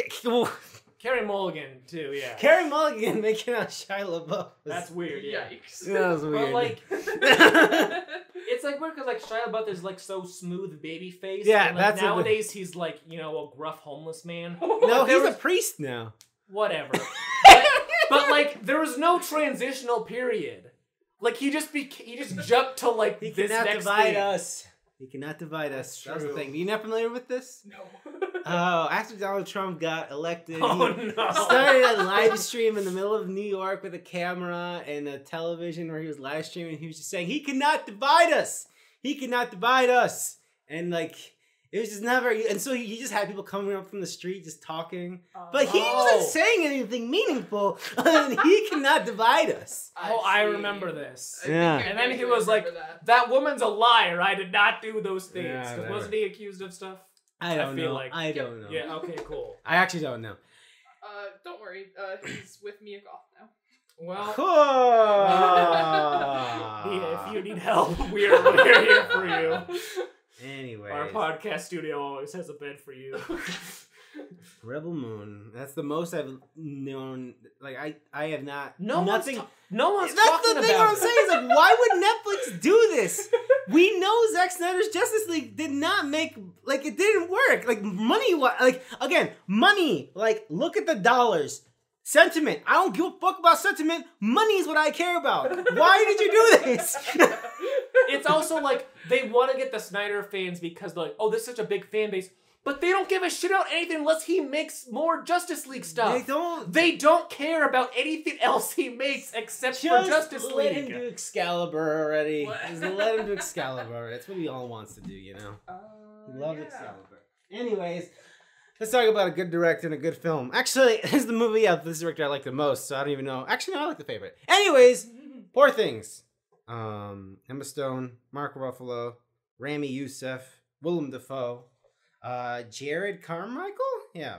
Carey Mulligan too. Yeah, Carey Mulligan making out Shia LaBeouf. that's weird. Yeah. Yikes. that was weird. But like, it's like weird because like Shia LaBeouf is like so smooth baby face. Yeah, and, like, that's a- nowadays he's like you know a gruff homeless man. no, he's was- a priest now. Whatever. but, but like there was no transitional period. Like he just be he just jumped to like He this cannot next divide thing. us. He cannot divide us. That's That's the true. thing. You not familiar with this? no. Oh, after Donald Trump got elected, Oh he no! started a live stream in the middle of New York with a camera and a television where he was live streaming. He was just saying, "He cannot divide us. He cannot divide us." And like, it was just never. And so he just had people coming up from the street just talking, but he Oh. wasn't saying anything meaningful. he cannot divide us. Oh, I see. remember this. Yeah. And then he was like, that. That woman's a liar. I did not do those things. Yeah, 'Cause whatever. wasn't he accused of stuff? I don't feel know. like- I don't know. Yeah. Okay. Cool. I actually don't know. Uh, don't worry. Uh, he's with me Mia Goth now. Well, Cool. yeah, if you need help, we're we're here for you. Anyway, Our podcast studio always has a bed for you. Rebel Moon. That's the most I've known. Like I, I have not. No nothing. one's ta- no one's That's talking the thing. about I'm it. saying is like, why would Netflix do this? We know Zack Snyder's Justice League did not make like it didn't work. Like money, wa- like again, money. Like look at the dollars. Sentiment. I don't give a fuck about sentiment. Money is what I care about. Why did you do this? It's also like they want to get the Snyder fans because they're like, oh, this is such a big fan base, but they don't give a shit about anything unless he makes more Justice League stuff. they don't. They don't care about anything else he makes except for Just Justice let him League. do Excalibur already. What? Just let him do Excalibur. That's what he all wants to do, you know. Uh, He loves yeah. Excalibur. Anyways, let's talk about a good director and a good film. Actually, this is the movie of this director I like the most, so I don't even know. Actually, no, I like the favorite. Anyways, Poor Things. Um, Emma Stone, Mark Ruffalo, Ramy Youssef, Willem Dafoe, uh, Jerrod Carmichael. Yeah.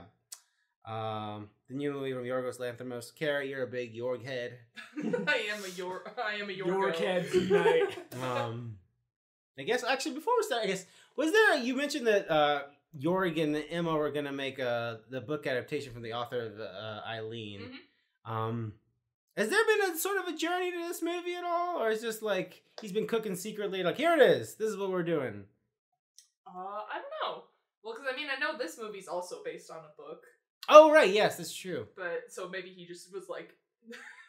Um, the new movie from Yorgos Lanthimos. Kara, you're a big Yorg head. I am a York. I am a York. Your kids tonight. Um, I guess actually before we start, I guess was there? You mentioned that uh, Jorg and Emma were gonna make a the book adaptation from the author of uh, Eileen. Mhm. Um, has there been a sort of a journey to this movie at all, or is just like he's been cooking secretly? Like here it is. This is what we're doing. Uh, I don't know. Well, because I mean, I know this movie's also based on a book, Oh right, yes, that's true. but so maybe he just was like.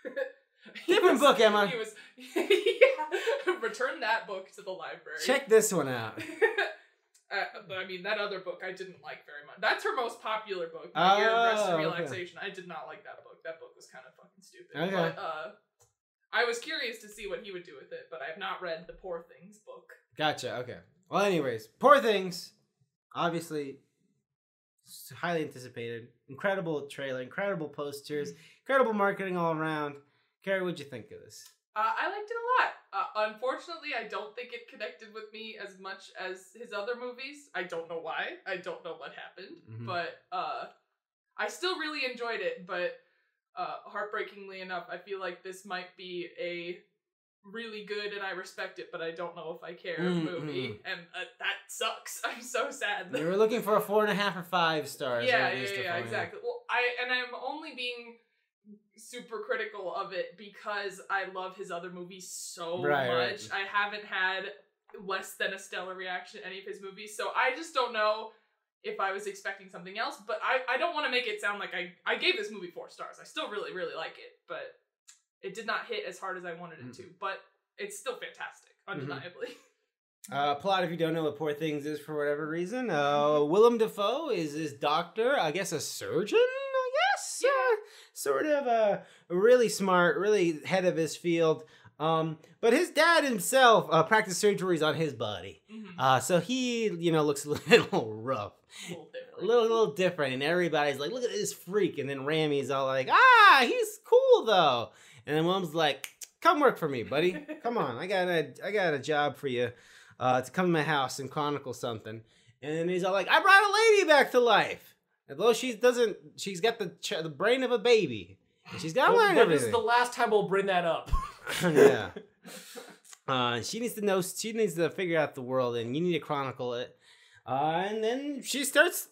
Different was- book, Emma. He was. yeah. Return that book to the library. Check this one out. uh, but I mean, that other book I didn't like very much. That's her most popular book. My Year of Rest Oh, and okay. Relaxation. I did not like that book. That book was kind of fucking stupid. Okay. But uh, I was curious to see what he would do with it, but I have not read the Poor Things book. Gotcha. Okay. Well, anyways, poor things. Obviously, highly anticipated. Incredible trailer. Incredible posters. Incredible marketing all around. Carrie, what'd you think of this? Uh, I liked it a lot. Uh, unfortunately, I don't think it connected with me as much as his other movies. I don't know why. I don't know what happened, Mhm. but uh, I still really enjoyed it. But uh, heartbreakingly enough, I feel like this might be a really good and I respect it, but I don't know if I care Mm, movie, mm. and uh, that sucks. I'm so sad. You were looking for a four and a half or five stars. yeah, right, yeah, yeah, exactly. Well, I and I'm only being super critical of it because I love his other movies so Right, much. right. I haven't had less than a stellar reaction to any of his movies, so I just don't know if I was expecting something else. But I, I don't want to make it sound like I I gave this movie four stars. I still really really like it, but it did not hit as hard as I wanted it Mm. to. But it's still fantastic, Mm-hmm. undeniably. Uh, plot, if you don't know what Poor Things is for whatever reason, uh, Willem Dafoe is his doctor, I guess a surgeon, I guess? Yeah. Uh, sort of a really smart, really head of his field. Um, but his dad himself uh, practiced surgeries on his body. Mhm. Uh, so he, you know, looks a little rough, A little a different. little, little different. And everybody's like, look at this freak. And then Ramy's all like, ah, he's cool though. And then Willem's like, come work for me, buddy. Come on, I got a, I got a job for you uh, to come to my house and chronicle something. And then he's all like, I brought a lady back to life. Although she doesn't, she's got the ch- the brain of a baby. And she's got to Well, learn but this is the last time we'll bring that up. yeah. Uh, she needs to know. She needs to figure out the world, and you need to chronicle it. Uh, and then she starts,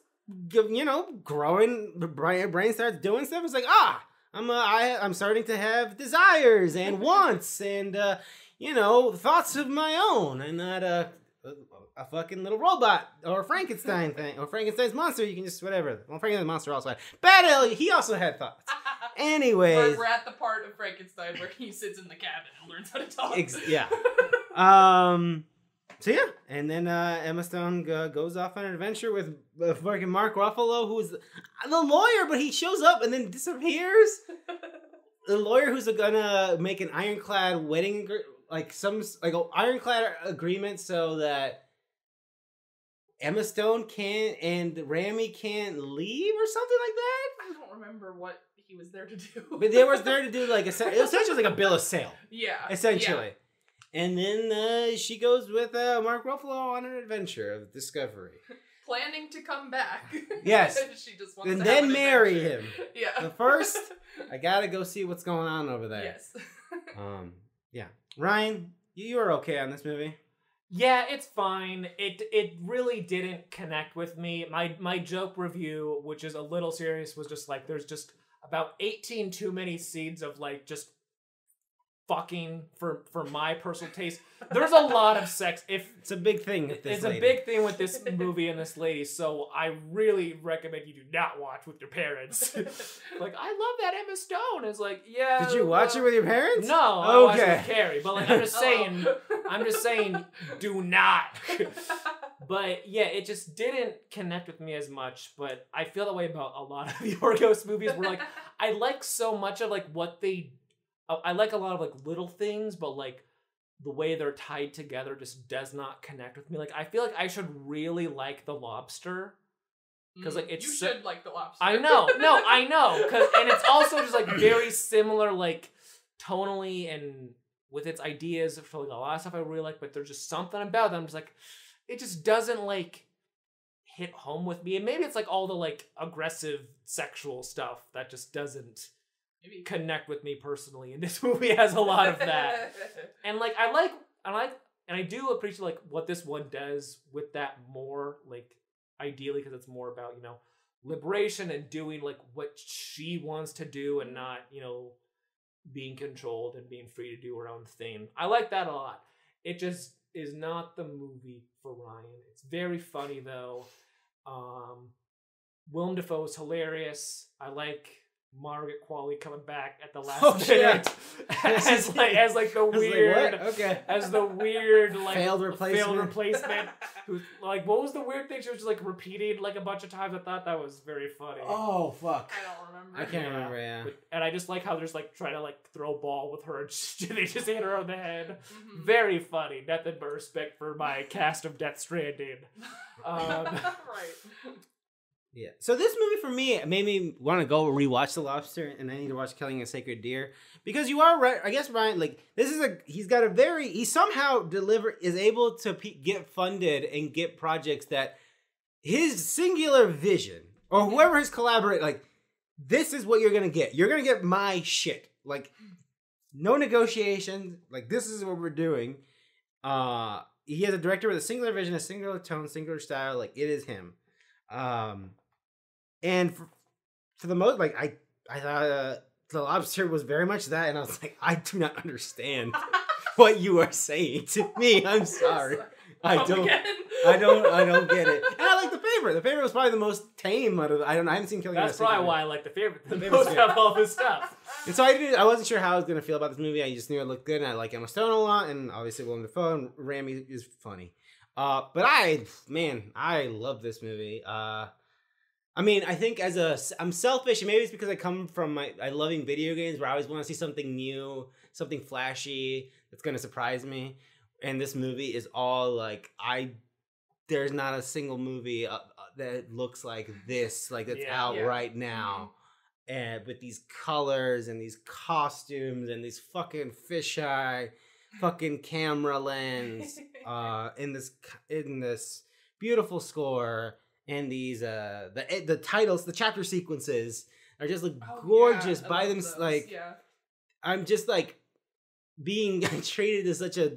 you know, growing. The brain, brain starts doing stuff. It's like, ah, I'm, uh, I, I'm starting to have desires and wants, and uh, you know, thoughts of my own, and not a, a, a fucking little robot or Frankenstein thing or Frankenstein's monster. You can just whatever. Well, Frankenstein's monster also had bad Elliot. He also had thoughts. Anyways, We're, we're at the part of Frankenstein where he sits in the cabin and learns how to talk. Ex- yeah. um. So yeah, and then uh, Emma Stone go- goes off on an adventure with uh, fucking Mark Ruffalo, who's the lawyer, but he shows up and then disappears. The lawyer who's gonna make an ironclad wedding, like some like an ironclad agreement, so that Emma Stone can't and Ramy can't leave or something like that. I don't remember what he was there to do. But they was there to do like a, it was essentially like a bill of sale. yeah, essentially. And then uh, she goes with uh, Mark Ruffalo on an adventure of discovery. planning to come back. Yes. she just wants and to then an marry adventure. him. Yeah. But first, I gotta go see what's going on over there. yes. Um, yeah. Ryan, you, you were okay on this movie. Yeah, it's fine. It it really didn't connect with me. My my joke review, which is a little serious, was just like there's just about 18 too many scenes of like just fucking for for my personal taste. There's a lot of sex. If It's a big thing with this it's lady. a big thing with this movie and this lady, so I really recommend you do not watch with your parents. like, I love that Emma Stone. It's like, yeah. Did you watch well, it with your parents? No, I watched Okay. with Carrie. But like, I'm just oh. saying, Oh. I'm just saying, do not. but yeah, it just didn't connect with me as much. But I feel that way about a lot of the Yorgos movies. Where like, I like so much of like what they. I I like a lot of like little things, but like the way they're tied together just does not connect with me. Like I feel like I should really like the lobster because like, Mm, it's you should like the lobster. I know, no, I know, cause and it's also just like very similar, like tonally and with its ideas for like a lot of stuff I really like, but there's just something about them. Just like it just doesn't like hit home with me, and maybe it's like all the like aggressive sexual stuff that just doesn't. Connect with me personally. And this movie has a lot of that, and like I like, I like, and I do appreciate like what this one does with that more. Like ideally because it's more about you know liberation and doing like what she wants to do and not you know being controlled and being free to do her own thing. I like that a lot. It just is not the movie for Ryan. It's very funny though. Um, Willem Dafoe is hilarious. I like Margaret Qualley coming back at the last Oh, shit. minute as like as like the I was like, weird okay. as the weird like Failed replacement. failed replacement. Who like what was the weird thing she was just like repeating like a bunch of times? I thought that was very funny. Oh fuck. I don't remember. I can't Yeah. remember. Yeah. But- and I just like how there's like trying to like throw a ball with her and they just hit her on the head. Mhm. Very funny. Nothing but respect for my cast of Death Stranding. Um, right. Yeah. So this movie for me made me want to go rewatch The Lobster, and I need to watch Killing a Sacred Deer because you are right. I guess Ryan, like this is a he's got a very he somehow deliver is able to pe- get funded and get projects that his singular vision or whoever his collaborate like this is what you're gonna get. You're gonna get my shit. Like no negotiation. Like this is what we're doing. Uh he has a director with a singular vision, a singular tone, singular style. Like it is him. Um, and for, for the most, like I, I thought uh, the lobster was very much that, and I was like, I do not understand what you are saying to me. I'm sorry, I don't. I don't, I don't get it. And I like the favorite. The favorite was probably the most tame out of. I don't, I haven't seen Killing. that's probably why I like the favorite the The most favorite's of all this stuff. And so I didn't. I wasn't sure how I was gonna feel about this movie. I just knew it looked good, and I like Emma Stone a lot, and obviously Willem Dafoe and Ramy is funny. Uh, but I, man, I love this movie. Uh, I mean, I think as a, I'm selfish, and maybe it's because I come from my, I loving video games where I always want to see something new, something flashy that's gonna surprise me. And this movie is all like, I, there's not a single movie uh, uh, that looks like this, like that's Yeah. out Yeah. right now and with these colors and these costumes and these fucking fisheye fucking camera lens uh in this in this beautiful score and these uh the the titles the chapter sequences are just like Oh, gorgeous I by them those, like yeah. i'm just like being treated as such a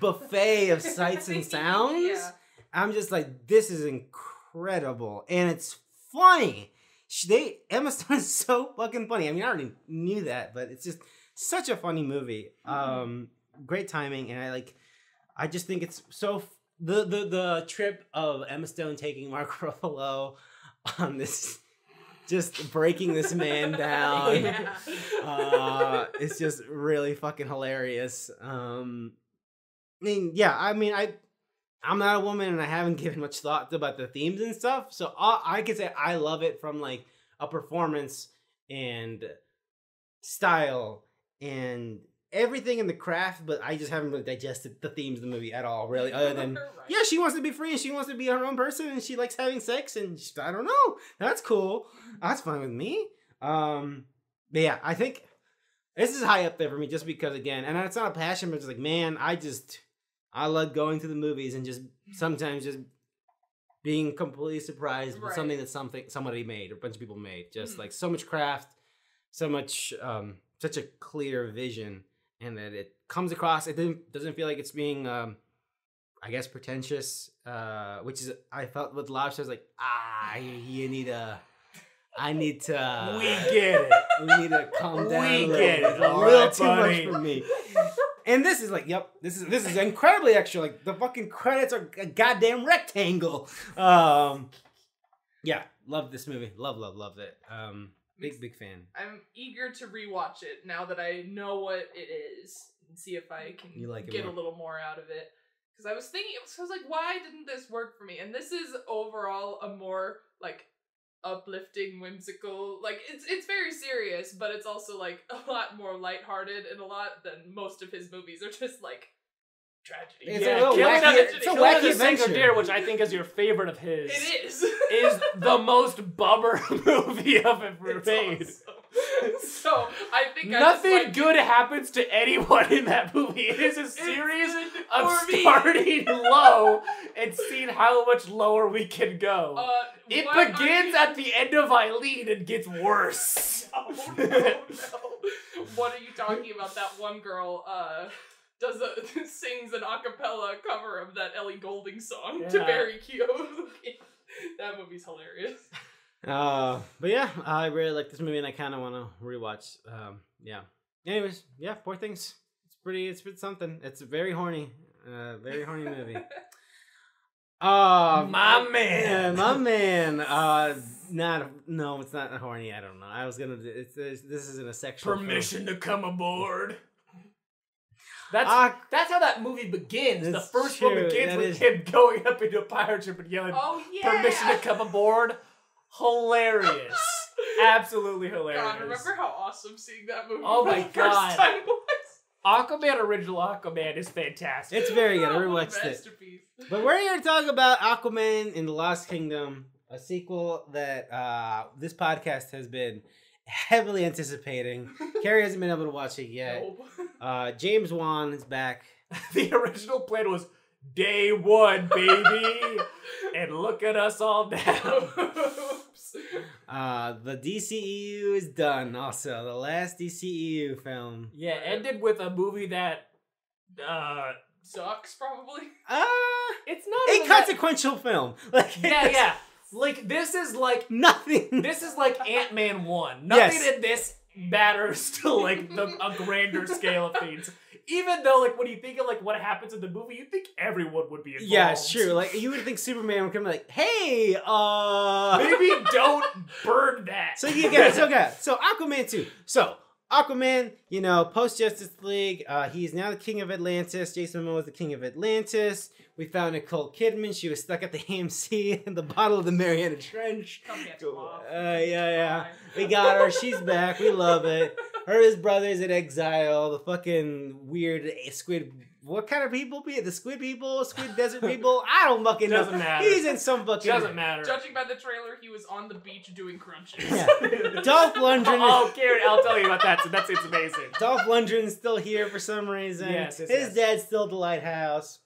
buffet of sights and sounds Yeah. I'm just like, this is incredible, and it's funny. Sh- They Emma Stone is so fucking funny. I mean, I already knew that, but it's just such a funny movie. Um, great timing, and I like. I just think it's so the the the trip of Emma Stone taking Mark Ruffalo on this, just breaking this man down. Yeah. uh, it's just really fucking hilarious. Um, I mean, yeah, I mean, I, I'm not a woman, and I haven't given much thought about the themes and stuff. So I, I could say I love it from like a performance and style and everything in the craft. But I just haven't really digested the themes of the movie at all, really. Other than Right. yeah, she wants to be free and she wants to be her own person and she likes having sex and she, I don't know. That's cool. That's fine with me. Um, but yeah, I think this is high up there for me just because again, and it's not a passion, but it's like, man, I just I love going to the movies and just sometimes just being completely surprised with something that something somebody made or a bunch of people made. Just Mhm. like so much craft, so much um such a clear vision and that it comes across it doesn't feel like it's being um I guess pretentious, uh, which is I felt with lobster. I was like, ah, you, need a, I need to, We get it. we need to calm down. We a little get it, It's a little right, too buddy. much for me. And this is like, yep, this is this is incredibly extra. Like the fucking credits are a goddamn rectangle. Um, yeah, love this movie. Love, love, love it. Um, big, big fan. I'm eager to rewatch it now that I know what it is and see if I can You like it get more. a little more out of it. Because I was thinking, I was like, why didn't this work for me? And this is overall a more like uplifting, whimsical. Like it's it's very serious, but it's also like a lot more lighthearted and a lot than most of his movies are just like tragedy. It's yeah, a little Killing wacky- of- it's a Killing wacky the Sacred adventure. Deer, which I think is your favorite of his, It is. is the most bummer movie of ever It's made. awesome. so I think I Nothing just like good happens to anyone in that movie. It is a series of starting low and seeing how much lower we can go. Uh, it begins you- at the end of Eileen and gets worse. Oh no, no. What are you talking about? That one girl uh does a sings an a cappella cover of that Ellie Goulding song to Barry Keoghan. that movie's hilarious. Uh, but yeah, I really like this movie, and I kind of want to rewatch. Um, yeah. Anyways, yeah, Poor Things. It's pretty. It's pretty something. It's a very horny. Uh, very horny movie. Uh, My man. my man. Uh, not no, it's not horny. I don't know. I was gonna. It's, it's this isn't a sexual. film. Permission to come aboard. That's Ah, that's how that movie begins. The That's first one begins that with is- him going up into a pirate ship and yelling, Oh yeah. "Permission to come aboard." Hilarious, absolutely hilarious. God, remember how awesome seeing that movie Oh my the God. first time was? Aquaman original Aquaman is fantastic. it's very good. I What a rewatched it. masterpiece. But we're here to talk about Aquaman in the Lost Kingdom, a sequel that uh, this podcast has been heavily anticipating. Carrie hasn't been able to watch it yet. Nope. Uh, James Wan is back. the original plan was day one, baby, and look at us all now. Oops. Uh, the DCEU is done. Also, the last DCEU film. Yeah, ended with a movie that, uh, Sucks probably. Uh, it's not even that- inconsequential film. Like Yeah, yeah. Like this is like nothing. this is like Ant Man one. Nothing Yes. in this matters to like the a grander scale of things. Even though like when you think of like what happens in the movie, you think everyone would be involved. yeah, it's true. Like you would think Superman would come like, "Hey, uh, Maybe don't burn that. So you get it. So okay. So Aquaman two. So Aquaman, you know, post Justice League, uh, he's now the king of Atlantis. Jason Momoa was the king of Atlantis. We found Nicole Kidman. She was stuck at the AMC in the bottle of the Mariana Trench. Uh, yeah, yeah. We got her. She's back. We love it. Her, his brothers in exile. The fucking weird squid. What kind of people be it? The squid people? Squid desert people? I don't fucking know. Doesn't matter. He's in some fucking. doesn't matter. Judging by the trailer, he was on the beach doing crunches. Yeah. Dolph Lundgren. Oh, Karen, I'll tell you about that. So that's it's amazing. Dolph Lundgren's still here for some reason. Yes, yes, His yes. dad's still at the lighthouse.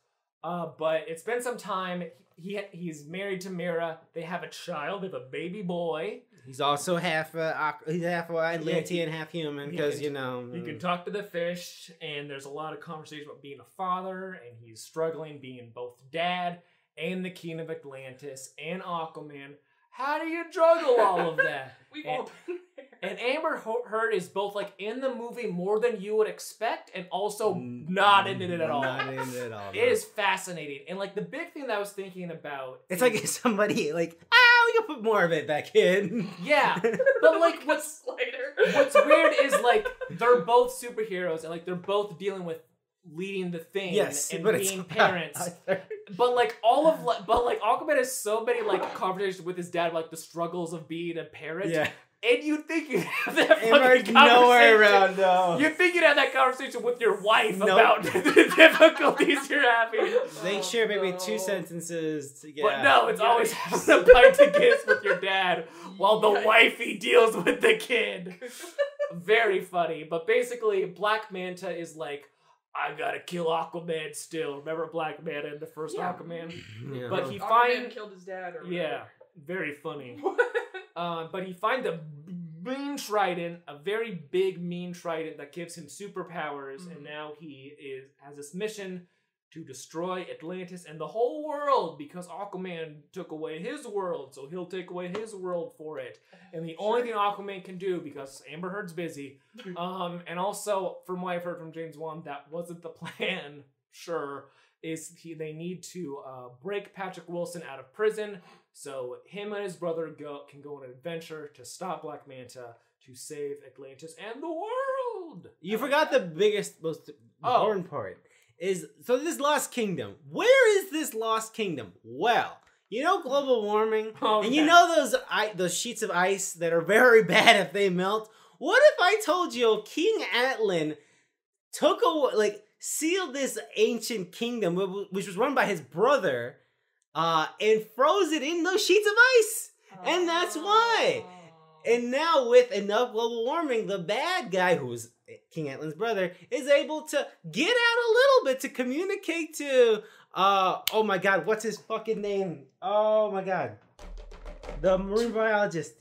Uh, but it's been some time. He he's married to Mera. They have a child. They have a baby boy. He's also half uh, he's half Atlantean, he- half human because can- you know you can talk to the fish, and there's a lot of conversation about being a father, and he's struggling being both dad and the king of Atlantis and Aquaman. How do you juggle all of that? We've And- all been there. And Amber Ho- Heard is both like in the movie more than you would expect, and also Mm, not in it at all. Not in it at all. It is fascinating, and like the big thing that I was thinking about. It's is- like somebody like we can put more of it back in. yeah, but like what's Later. what's weird is like they're both superheroes, and like they're both dealing with leading the thing yes, and but being parents. But like all of like, but like Aquaman has so many like conversations with his dad, like the struggles of being a parent. Yeah, and you think you have that fucking Amber's nowhere conversation- around though. You think you'd have that conversation with your wife Nope. about the difficulties you're having. They oh, share maybe two sentences. To, yeah. But no, it's always Yikes. having a bite to kiss with your dad while the Yikes. wifey deals with the kid. Very funny. But basically, Black Manta is like, I gotta kill Aquaman still. Remember Black Manta in the first Yeah. Aquaman? Yeah. But he Aquaman find killed his dad or yeah, very funny. Uh, but he finds a mean trident, a very big mean trident that gives him superpowers, Mhm. and now he is has this mission to destroy Atlantis and the whole world because Aquaman took away his world, so he'll take away his world for it. And the only thing Aquaman can do because Amber Heard's busy, um, and also from what I've heard from James Wan, that wasn't the plan. Sure, is he they need to uh, break Patrick Wilson out of prison so him and his brother go can go on an adventure to stop Black Manta to save Atlantis and the world. You forgot the biggest, most Oh. important part. Is so this Lost Kingdom. Where is this Lost Kingdom? Well, you know global warming, Oh, and you know those I, those sheets of ice that are very bad if they melt. What if I told you King Atlan took a like sealed this ancient kingdom, which was run by his brother, uh, and froze it in those sheets of ice? And that's why. And now, with enough global warming, the bad guy, who's King Atlan's brother, is able to get out a little bit to communicate to, uh, oh my god, what's his fucking name? Oh my god. The marine biologist.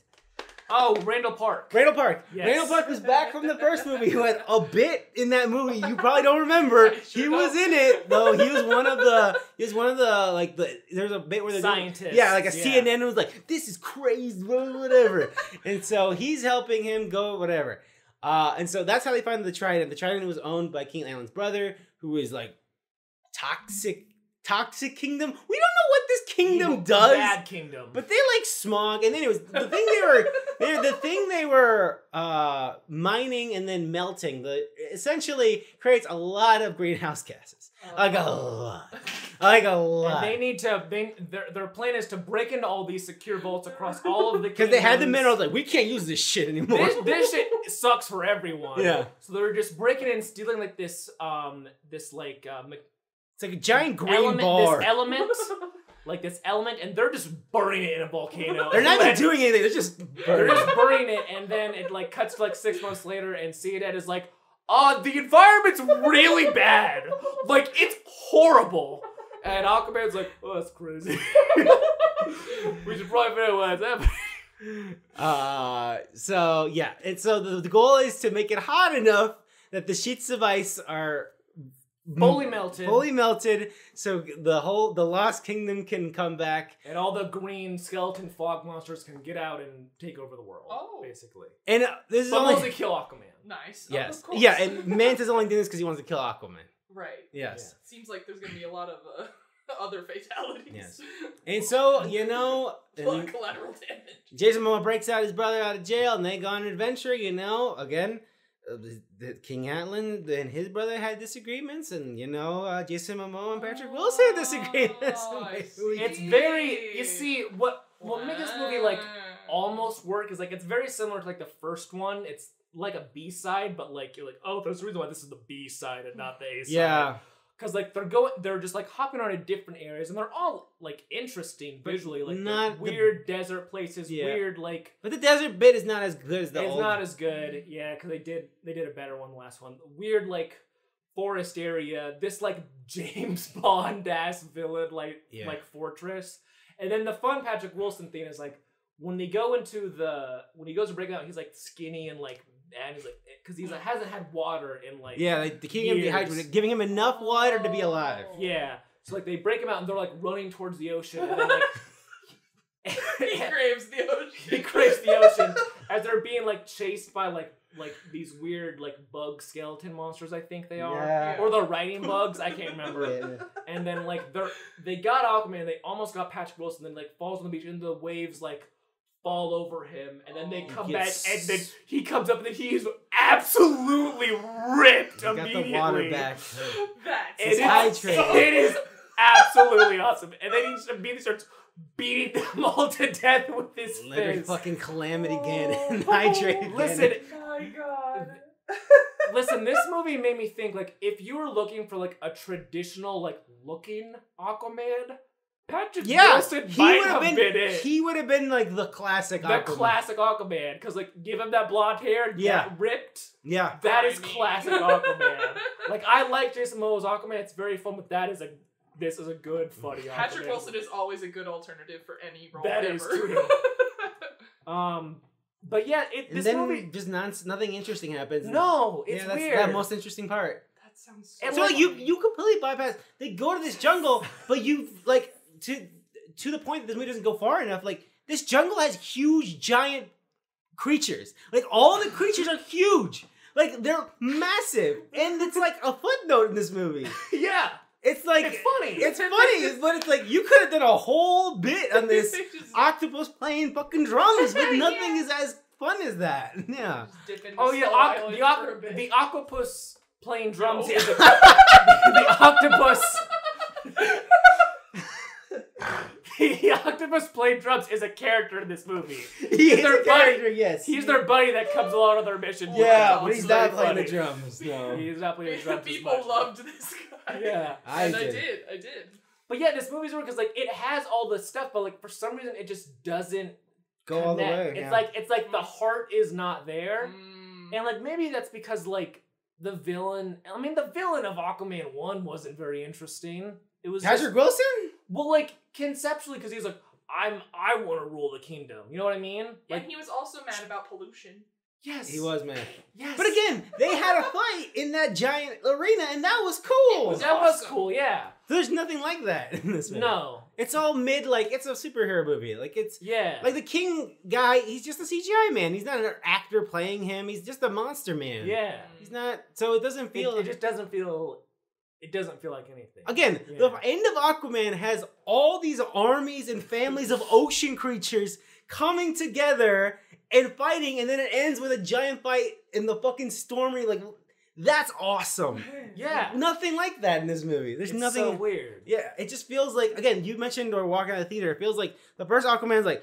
Oh, Randall Park. Randall Park. Yes. Randall Park was back from the first movie. He had a bit in that movie. You probably don't remember. I he was don't. in it though. He was one of the. He was one of the like the. There's a bit where they're doing- Scientists, yeah, like a yeah. CNN was like, "This is crazy," whatever. and so he's helping him go whatever. Uh, and so that's how they find the Trident. The Trident was owned by King Atlan's brother, who is like toxic, toxic kingdom. We don't know what kingdom Evil- does. Bad kingdom. But they like smog, and then it was the thing they were they the thing they were uh, mining and then melting. The essentially creates a lot of greenhouse gases, like a lot, like a And lot. they need to. They their their plan is to break into all these secure vaults across all of the. Because they had the minerals, like we can't use this shit anymore. This, this shit sucks for everyone. Yeah. So they're just breaking in, stealing like this, um, this like uh, me- it's like a giant green element, bar. this element, like this element, and they're just burning it in a volcano. They're not even doing anything. They're just They're burning. just burning it, and then it like cuts to like six months later, and Ciudad is like, "Uh, the environment's really bad. Like it's horrible." And Aquaman's like, "Oh, that's crazy. we should probably figure out what's happening." Uh, so yeah, and so the, the goal is to make it hot enough that the sheets of ice are Fully melted, fully melted, so the whole the Lost Kingdom can come back. and all the green skeleton fog monsters can get out and take over the world. Oh. basically, And uh, this is but only mostly kill Aquaman. nice. Oh, yes, of course. yeah, and Manta's only doing this because he wants to kill Aquaman. right. Yes, Seems like there's gonna be a lot of uh, other fatalities. Yes. and so you know, and collateral damage. Jason Momoa breaks out his brother out of jail, and they go on an adventure. You know, again. Uh, the- the King Atlan and his brother had disagreements, and you know uh, Jason Momoa and Patrick Wilson had disagreements. Oh, It's very. You see what what makes this movie like almost work is like it's very similar to like the first one. It's like a B side, but like you're like, oh, there's a reason why this is the B side and not the A side. yeah, because like they're going, they're just like hopping around in different areas, and they're all like interesting But visually, like not the the- weird desert places, Yeah. weird like. but the desert bit is not as good as the it's old. not as good, yeah, because they did they did a better one the last one. Weird like forest area, this like James Bond ass villain like Yeah. like fortress, and then the fun Patrick Wilson thing is like when they go into the when he goes to break out, he's like skinny and like and he's like because he's like hasn't had water in like Yeah, like the keeping him Years. dehydrated, giving him enough water to be oh. alive. Oh. yeah. So like they break him out and they're like running towards the ocean and then like he craves the ocean. He craves the ocean. as they're being like chased by like like these weird like bug skeleton monsters I think they are Yeah. or the riding bugs I can't remember Yeah. and then like they're they got Aquaman they almost got Patrick Wilson and then like falls on the beach and the waves like fall over him and then they Oh. come He back gets- and then he comes up and then he is absolutely ripped He got the water back. That's it He's is, hydrated. it is absolutely awesome and then he just immediately starts beating them all to death with his Leonard fist fucking calamity oh again and hydrate again. Listen, oh my god. listen, this movie made me think like if you were looking for like a traditional like looking Aquaman, Patrick yeah, Wilson he might would have have been, been. it. He would have been like the classic. the Aquaman. classic Aquaman, because like give him that blonde hair, Yeah. that ripped. Yeah, That is classic Aquaman. like I like Jason Momoa's Aquaman; it's very fun, but that is a this is a good funny Aquaman. Patrick Wilson is always a good alternative for any role That ever. is true. Um, but yeah, it and this then movie. just non- nothing interesting happens. No, it's yeah, that's weird. the most interesting part. that sounds so And So like- like, you you completely bypass. They go to this jungle, but you like to to the point that this movie doesn't go far enough. Like this jungle has huge, giant creatures. Like all the creatures are huge. Like they're massive, and it's like a footnote in this movie. yeah, It's like it's funny. It's funny, but it's like you could have done a whole bit on this just- octopus playing fucking drums, but nothing Yeah. is as fun as that. Yeah. just dip into Oh yeah, Skull the, for oc- a bit. the octopus playing drums No. is a, the octopus. the octopus playing drums is a character in this movie. He is their a character, yes. He's their buddy that comes along on their mission. Yeah, but he's very not playing the drums. No. He's not playing the drums. People much. loved this guy. Yeah. I and I did. did. I did. But yeah, this movie's weird because like it has all the stuff, but like for some reason it just doesn't Go all the connect. way. It's like it's like the heart is not there. Mm. And like maybe that's because like the villain. I mean, the villain of Aquaman one wasn't very interesting. It was just- Patrick Wilson? Well, like conceptually, because he's like, I'm I want to rule the kingdom. You know what I mean? Yeah, Like he was also mad about pollution. yes, He was mad. Yes, But again, they had a fight in that giant arena, and that was cool. Was that was cool. Yeah. There's nothing like that in this movie. No. It's all mid, like it's a superhero movie. Like it's Yeah. like the king guy. He's just a CGI man. He's not an actor playing him. He's just a monster man. yeah. He's not. So it doesn't It, feel. it just doesn't feel. It doesn't feel like anything. Again, Yeah. the end of Aquaman has all these armies and families of ocean creatures coming together and fighting, and then it ends with a giant fight in the fucking stormy. Like, that's awesome. Yeah. Nothing like that in this movie. There's It's nothing. so weird. Yeah, it just feels like again, you mentioned or walking out of the theater, it feels like the first Aquaman's like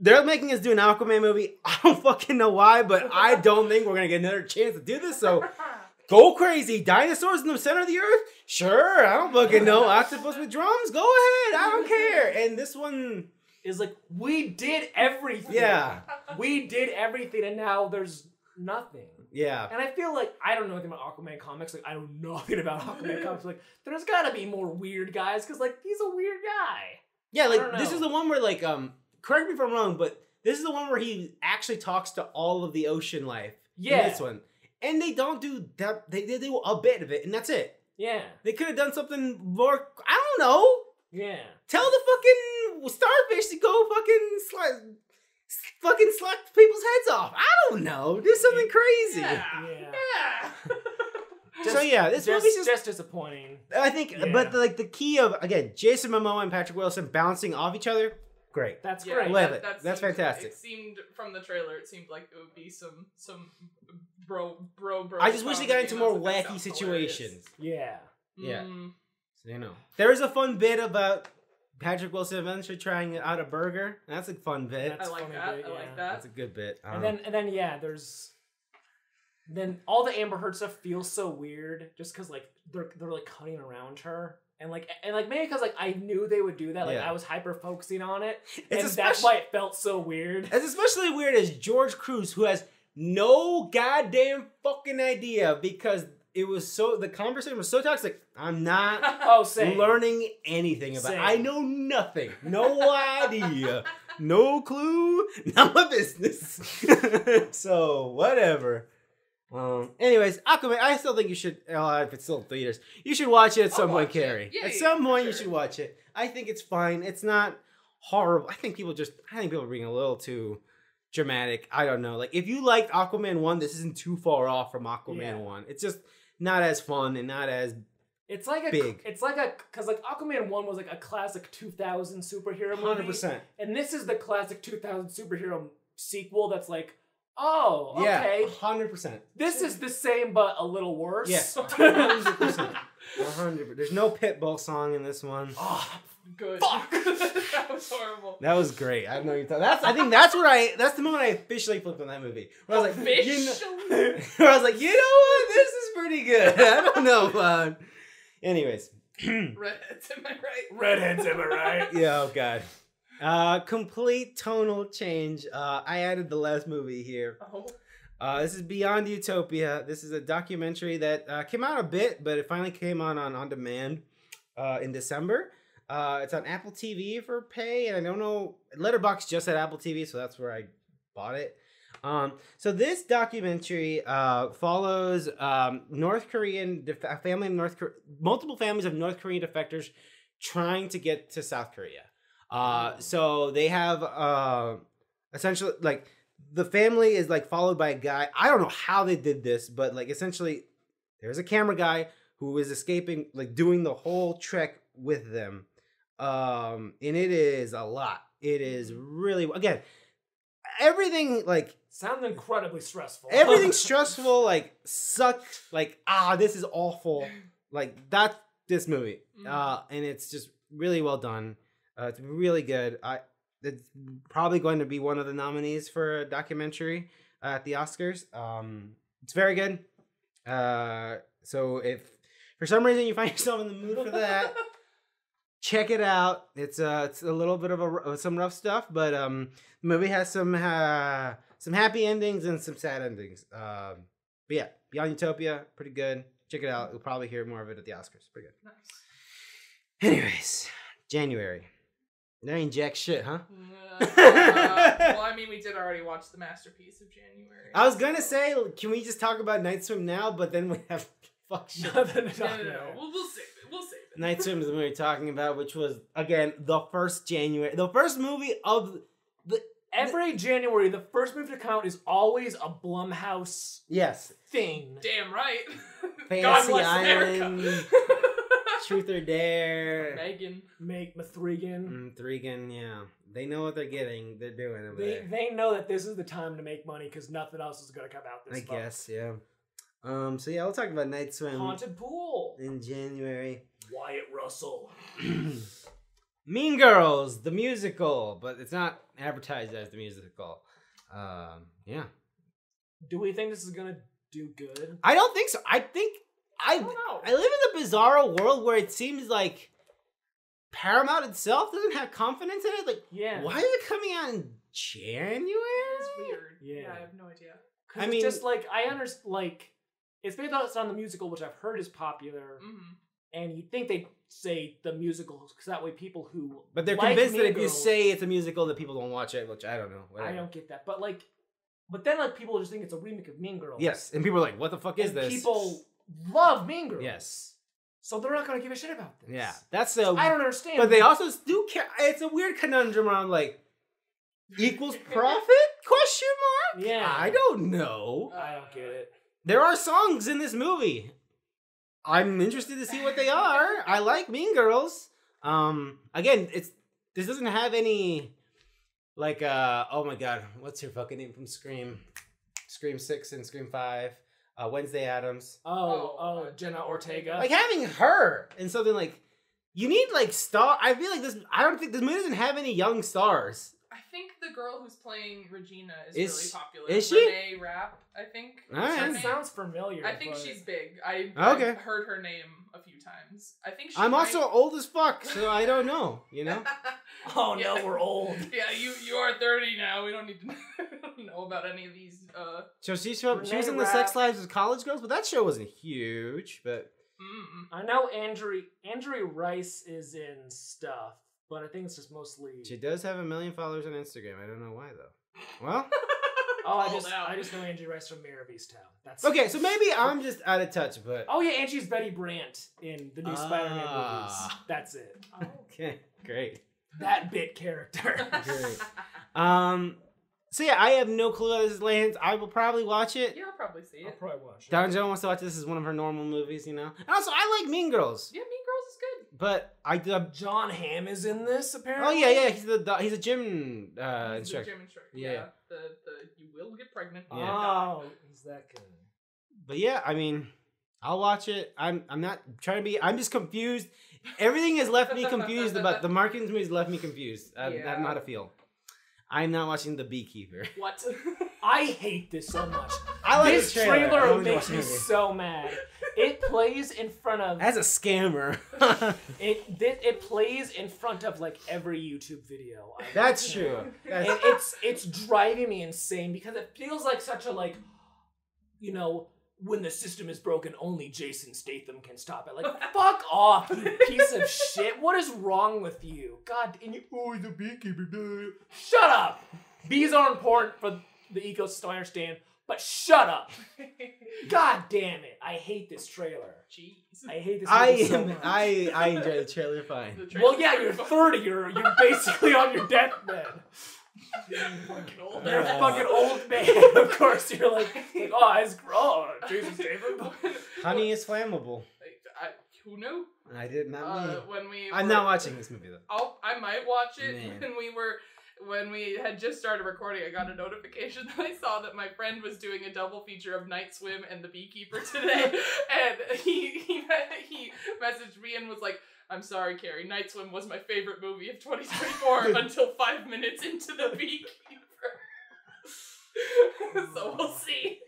they're making us do an Aquaman movie. I don't fucking know why, but I don't think we're gonna get another chance to do this. So go crazy. Dinosaurs in the center of the earth? Sure, I don't fucking know. Octopus with drums? Go ahead. I don't care. And this one, Is like we did everything. yeah. We did everything, and now there's nothing. Yeah. And I feel like I don't know anything about Aquaman comics. Like I don't know nothing about Aquaman comics. Like there's got to be more weird guys because like he's a weird guy. Yeah, like this is the one where like um correct me if I'm wrong, but this is the one where he actually talks to all of the ocean life. Yeah. this one. And they don't do that they, they do a bit of it and that's it. Yeah. They could have done something more I don't know. Yeah. Tell the fucking starfish to go fucking slap fucking slap people's heads off. I don't know. Do something crazy. Yeah. Yeah. Yeah. So yeah, this just, movie's just just disappointing. I think Yeah. but the, like the key of again, Jason Momoa and Patrick Wilson bouncing off each other, great. That's Yeah, great. Love it. That's seemed- fantastic. It seemed from the trailer, it seemed like it would be some some bro bro bro. I just wish they got into more wacky sounds hilarious. situations. Yeah. Yeah. Mm. So, you know. There is a fun bit about Patrick Wilson eventually trying out a burger. That's a fun bit. I That's like funny that. bit, I like that. That's a good bit. Um, And then and then yeah, there's then all the Amber Heard stuff feels so weird just because like they're they're like cutting around her. And like and like maybe because like I knew they would do that, like Yeah. I was hyper focusing on it, it's and especially, that's why it felt so weird. it's especially weird as George Cruz, who has no goddamn fucking idea because it was so the conversation was so toxic. I'm not Oh, same. learning anything about. it. Same. I know nothing. No idea. no clue. Not my business. so whatever. Um. Anyways, Aquaman. I still think you should. Uh, if it's still in theaters, you should watch it at I'll some point. Carrie. Yeah, at yeah, some point, you should watch it. I think it's fine. It's not horrible. I think people just. I think people are being a little too dramatic. I don't know. Like if you liked Aquaman one, this isn't too far off from Aquaman Yeah. one. It's just not as fun and not as It's like a Big. It's like a because like Aquaman one was like a classic 2000 superhero movie, hundred percent. and this is the classic 2000 superhero sequel that's like, oh, okay, hundred percent. this is the same but a little worse. Yeah, hundred percent. Hundred. There's no Pitbull song in this one. oh, Good. Fuck. that was horrible. That was great. I know you thought that's. I think that's what I. That's the moment I officially flipped on that movie. Where I was like, you know, where I was like, you know what? This is pretty good. I don't know. Uh, anyways, Redheads, am I right? redheads, am I right? yeah. Oh god. Uh, complete tonal change. Uh, I added the last movie here. Oh. Uh, this is Beyond Utopia. This is a documentary that uh, came out a bit, but it finally came on on, on demand uh, in December. Uh, it's on Apple TV for pay, and I don't know. Letterboxd just had Apple TV, so that's where I bought it. Um, so this documentary uh, follows um, North Korean def- family of North multiple families of North Korean defectors trying to get to South Korea. Uh, so they have uh, essentially like the family is like followed by a guy. I don't know how they did this, but like essentially, there's a camera guy who is escaping, like doing the whole trek with them. Um, and it is a lot. It is really again everything like Sounds incredibly stressful. everything stressful. Like suck. Like ah, this is awful. Like that this movie. Mhm. Uh, and it's just really well done. Uh, it's really good. I it's probably going to be one of the nominees for a documentary uh, at the Oscars. Um, it's very good. Uh, so if for some reason you find yourself in the mood for that, check it out. It's uh, it's a little bit of a r- some rough stuff, but um, the movie has some uh, some happy endings and some sad endings. Um, but yeah, Beyond Utopia, pretty good. Check it out. You'll probably hear more of it at the Oscars. Pretty good. Nice. Anyways, January. There ain't jack shit, huh? Uh, well, I mean, we did already watch the masterpiece of January. I was gonna say, can we just talk about Night Swim now? But then we have fuck shit. Nothing to No, talk no, no. about. We'll, we'll save it. We'll save it. Night Swim is the movie we're talking about, which was again the first January, the first movie of the Every January, the first movie to count is always a Blumhouse yes, thing. Damn right. Fantasy God bless Island, America. Truth or Dare, Megan. Make Mithrigan. mm, Threegan. Yeah, they know what they're getting. They're doing over They there. they know that this is the time to make money because nothing else is gonna come out this I month. guess, yeah. Um. So yeah, we'll talk about Night Swim Haunted Pool. in January. Wyatt Russell. mean Girls, the musical, but it's not advertised as the musical. Um. Yeah. Do we think this is gonna do good? I don't think so. I think I I don't know. I live in a bizarro world where it seems like Paramount itself doesn't have confidence in it. Like, Yeah. why is it coming out in January? It's weird. Yeah. Yeah. I have no idea. I it's mean- just like I understand. Like it's based on the musical, which I've heard is popular, hmm and you'd think they'd say the musical because that way people who But they're like convinced that Mean if you say it's a musical, that people don't watch it, which I don't know. I don't get that, but like, but then like people just think it's a remake of Mean Girls. Yes, and people are like, "What the fuck is and this?" People love Mean Girls. Yes. So they're not gonna give a shit about this. Yeah, that's a. I don't understand. But they also do care. It's a weird conundrum around like equals profit question mark. Yeah. I don't know. I don't get it. There are songs in this movie. I'm interested to see what they are. I like Mean Girls. Um, again, it's this doesn't have any like uh oh my god, what's her fucking name from Scream? Scream Six and Scream Five. Uh, Wednesday Addams. Oh, Oh, Jenna Ortega. Like having her in something like you need like star. I feel like this. I don't think this movie doesn't have any young stars. I think the girl who's playing Regina is, Is- really popular. is she? Renee Rapp, I think. is Alright. her that sounds familiar. I think but- she's big. I Okay. I've heard her name a few times. I think she I'm might- also old as fuck, so I don't know. You know. Oh Yeah. no, we're old. yeah, you you are 30 now. We don't need to know about any of these. Uh, So she's from, she was Renee in the Sex Lives of College Girls, but that show wasn't huge. But mm, I know Angourie Angourie Rice is in stuff, but I think it's just mostly. she does have a million followers on Instagram. I don't know why though. Well, Oh, I just out. I just know Angourie Rice from Mare of Easttown. That's okay, so maybe I'm just out of touch. But Oh yeah, and she's Betty Brant in the new Spider-Man Ah. movies. That's it. Oh. okay, great. That bit character. Great. Um, so yeah, I have no clue how this lands. I will probably watch it. Yeah, I'll probably see it. I'll probably watch. it. Don Joe wants to watch this as one of her normal movies, you know. And also, I like Mean Girls, Yeah, Mean Girls is good. But I uh, Jon Hamm is in this apparently. oh yeah, yeah, he's the do- he's a gym uh, He's the instructor. gym instructor. Yeah. Yeah. The the you will get pregnant. Yeah. Oh, he's that good. But yeah, I mean, I'll watch it. I'm I'm not trying to be. I'm just confused. Everything has left me confused about the marketing movies. Left me confused. I, I don't know how to feel. I'm not watching The Beekeeper. What? I hate this so much. I like this trailer. I trailer makes me so mad. It plays in front of As a scammer. it. It, it plays in front of like every YouTube video. I That's watch true. That's- and it's it's driving me insane because it feels like such a like you know when the system is broken only jason statham can stop it like fuck off you piece of shit what is wrong with you god and you oh the beekeeper blah. shut up bees are important for the ecosystem i understand but shut up god damn it i hate this trailer Jeez. i hate this I movie so am. much. I I enjoy the trailer fine. The well yeah you're fun. 30 you're you're basically on your deathbed fucking old. You're a fucking old man. of course, you're like, like oh, eyes grow. Jesus, David. Honey is flammable. I, who knew? I did not. Uh, know. when we I'm were- not watching this movie though. I'll, I might watch it Man. when we were when we had just started recording. I got a notification that I saw that my friend was doing a double feature of Night Swim and The Beekeeper today, and he he he messaged me and was like. I'm sorry, Carrie. Night Swim was my favorite movie of 2024 until five minutes into the Beekeeper. so we'll see.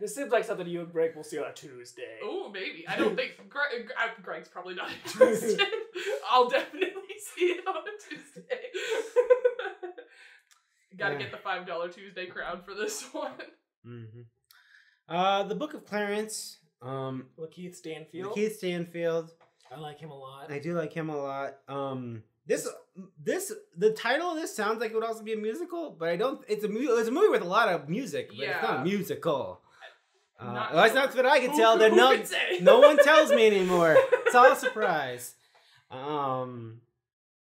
This seems like something you and Greg will see on a Tuesday. Oh, maybe. I don't think Greg, uh, Greg's probably not interested. I'll definitely see it on a Tuesday. Gotta get the five dollar Tuesday crowd for this one. hmm Uh, the Book of Clarence. Um, Lakeith Stanfield. Keith Stanfield. I like him a lot. I do like him a lot. Um, This this the title of this sounds like it would also be a musical, but I don't. It's a mu- It's a movie with a lot of music, but it's not a musical. Uh, Not well, that's not what I can Who- tell. They're who no, could no one tells me anymore. It's all a surprise. Um,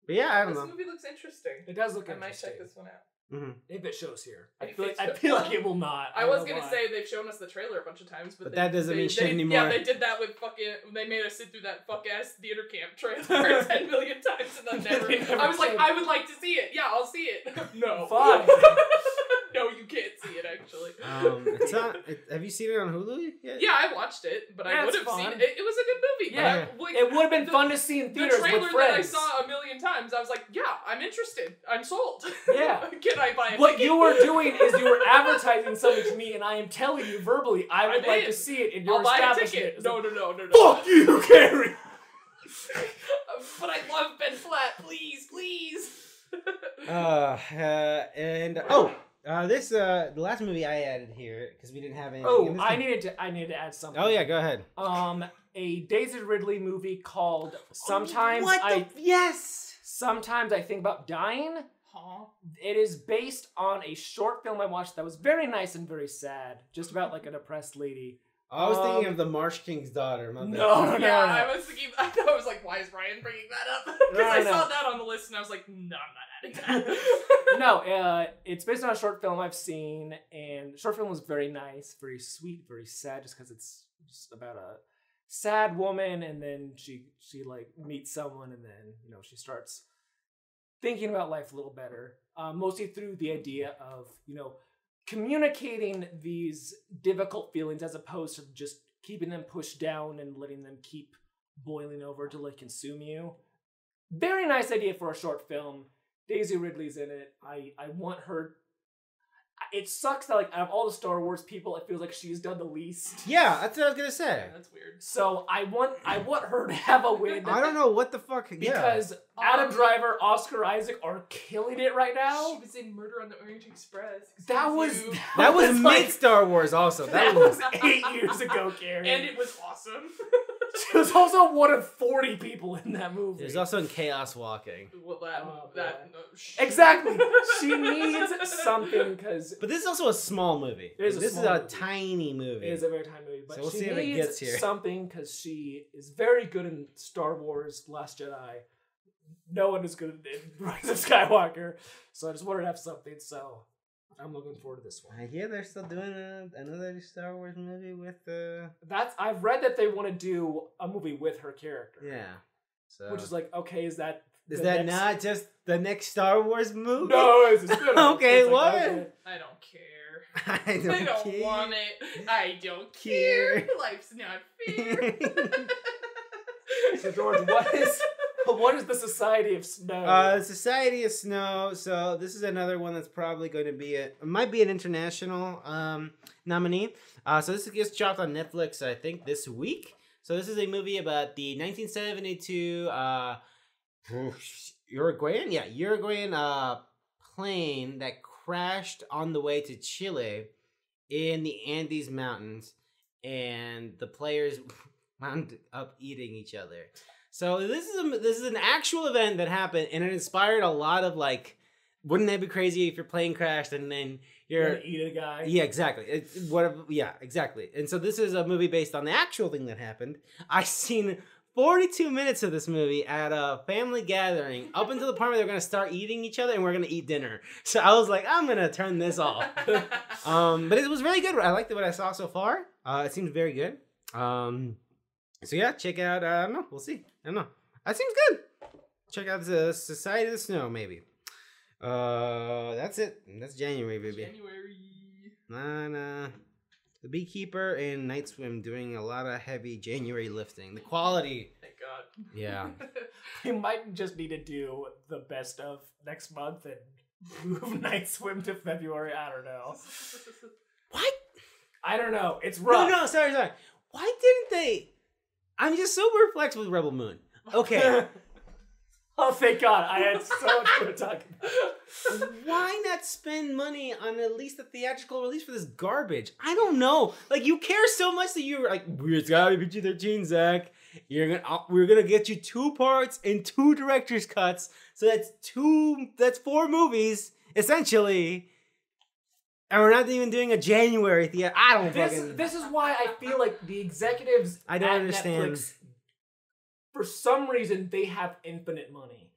but yeah, I don't this know. This movie looks interesting. It does look I might check this one out. Mhm. If it shows here, I feel like I feel like it will not. I don't was gonna why. say they've shown us the trailer a bunch of times, but, But they- that doesn't they- mean shit they- anymore. Yeah, they did that with fucking. They made us sit through that fuck ass theater camp trailer ten million times, and then never. Never I was like, showed I would like to see it. Yeah, I'll see it. no, Fine. No, you can't see it actually. Um, it's not. It, have you seen it on Hulu yet? Yeah, I watched it, but Yeah, I would it's have seen fun. it. It was a good movie. Yeah, I- like, It would have been the- fun to see in theaters. The trailer with that I saw a million times, I was like, yeah, I'm interested. I'm sold. Yeah. Can I buy a What ticket? you were doing is you were advertising something to me, and I am telling you verbally, I would I like to see it in your I'll buy a establishment. ticket. No, no, no, no, no. Fuck you, Carrie. but I love Ben Platt. Please, please. Uh, uh and oh, uh, this uh, the last movie I added here because we didn't have any. Oh, I needed to. I needed to add something. Oh yeah, go ahead. Um, a Daisy Ridley movie called "Sometimes What the I." f- yes. Sometimes I think about dying. Huh? It is based on a short film I watched that was very nice and very sad, just about like a depressed lady. I was thinking Um, of the Marsh King's daughter. my bad. No, no, yeah, no. I was thinking. I thought I was like, why is Ryan bringing that up? Because No, I no. saw that on the list and I was like, no, I'm not adding that. no, uh, it's based on a short film I've seen, and the short film was very nice, very sweet, very sad, just because it's just about a sad woman, and then she she like meets someone, and then you know she starts thinking about life a little better, uh, mostly through the idea of you know communicating these difficult feelings as opposed to just keeping them pushed down and letting them keep boiling over till they consume you. Very nice idea for a short film. Daisy Ridley's in it. I I want her. It sucks that like out of all the Star Wars people, it feels like she's done the least. Yeah, that's what I was gonna say. Yeah, that's weird. So I want I want her to have a win I don't know what the fuck. yeah. because Adam Um, Driver, Oscar Isaac are killing it right now. She now. was in Murder on the Orient Express. That was Excuse you. that was like- mid Star Wars. Also, that, That was. was eight years ago, Karen. and it was awesome. she was also one of forty people in that movie. There's also in Chaos Walking. well, that Oh, that no, sh- exactly. She needs something because But this is also a small movie. It is a this small is a movie. tiny movie. It is a very tiny movie, but So we'll she see if it needs gets here. something because she is very good in Star Wars: Last Jedi. No one is good in Rise of Skywalker, so I just wanted to have something. So I'm looking forward to this one. I hear they're still doing a, another Star Wars movie with uh That's I've read that they want to do a movie with her character. yeah. So which is like okay, is that is that next- not just the next Star Wars movie? No, it's a spin-off. Okay, It's like, what? okay. I don't care. I don't, I don't care. want it. I don't Care. care. Life's not fair. So George, what is what is the Society of Snow? Uh, Society of Snow. So this is another one that's probably going to be a it might be an international um, nominee. Uh, so this gets dropped on Netflix, I think, this week. So this is a movie about the 1972 uh, Uruguayan, yeah, Uruguayan uh, plane that crashed on the way to Chile in the Andes Mountains, and the players wound up eating each other. So this is a, this is an actual event that happened, and it inspired a lot of like, wouldn't that be crazy if your plane crashed and then You're eat a guy. yeah, exactly. It, what? Yeah, exactly. And so this is a movie based on the actual thing that happened. I seen 42 minutes of this movie at a family gathering up until the point where they're gonna start eating each other and we're gonna eat dinner. So I was like, I'm gonna turn this off. um, but it was really good. I liked what I saw so far. Uh, it seems very good. Um, so yeah, check out. Uh, I don't know. We'll see. I don't know. That seems good. Check out the Society of the Snow, maybe. Uh, that's it. That's January, baby. January. Nah, nah. The Beekeeper and Night Swim doing a lot of heavy January lifting. The quality. Thank God. Yeah. We might just need to do the best of next month and move Night Swim to February. I don't know. What? I don't know. It's rough. No, no, sorry, sorry. Why didn't they? I'm just super perplexed with Rebel Moon. Okay. oh, thank God. I had so much to talk about. Why not spend money on at least a theatrical release for this garbage? I don't know. Like you care so much that you're like, it's gotta be PG-13, Zach. You're gonna uh, we're gonna get you two parts and two director's cuts. So that's two that's four movies essentially. And we're not even doing a January theater. I don't This, fucking. this is why I feel like the executives I don't at understand. Netflix, for some reason, they have infinite money,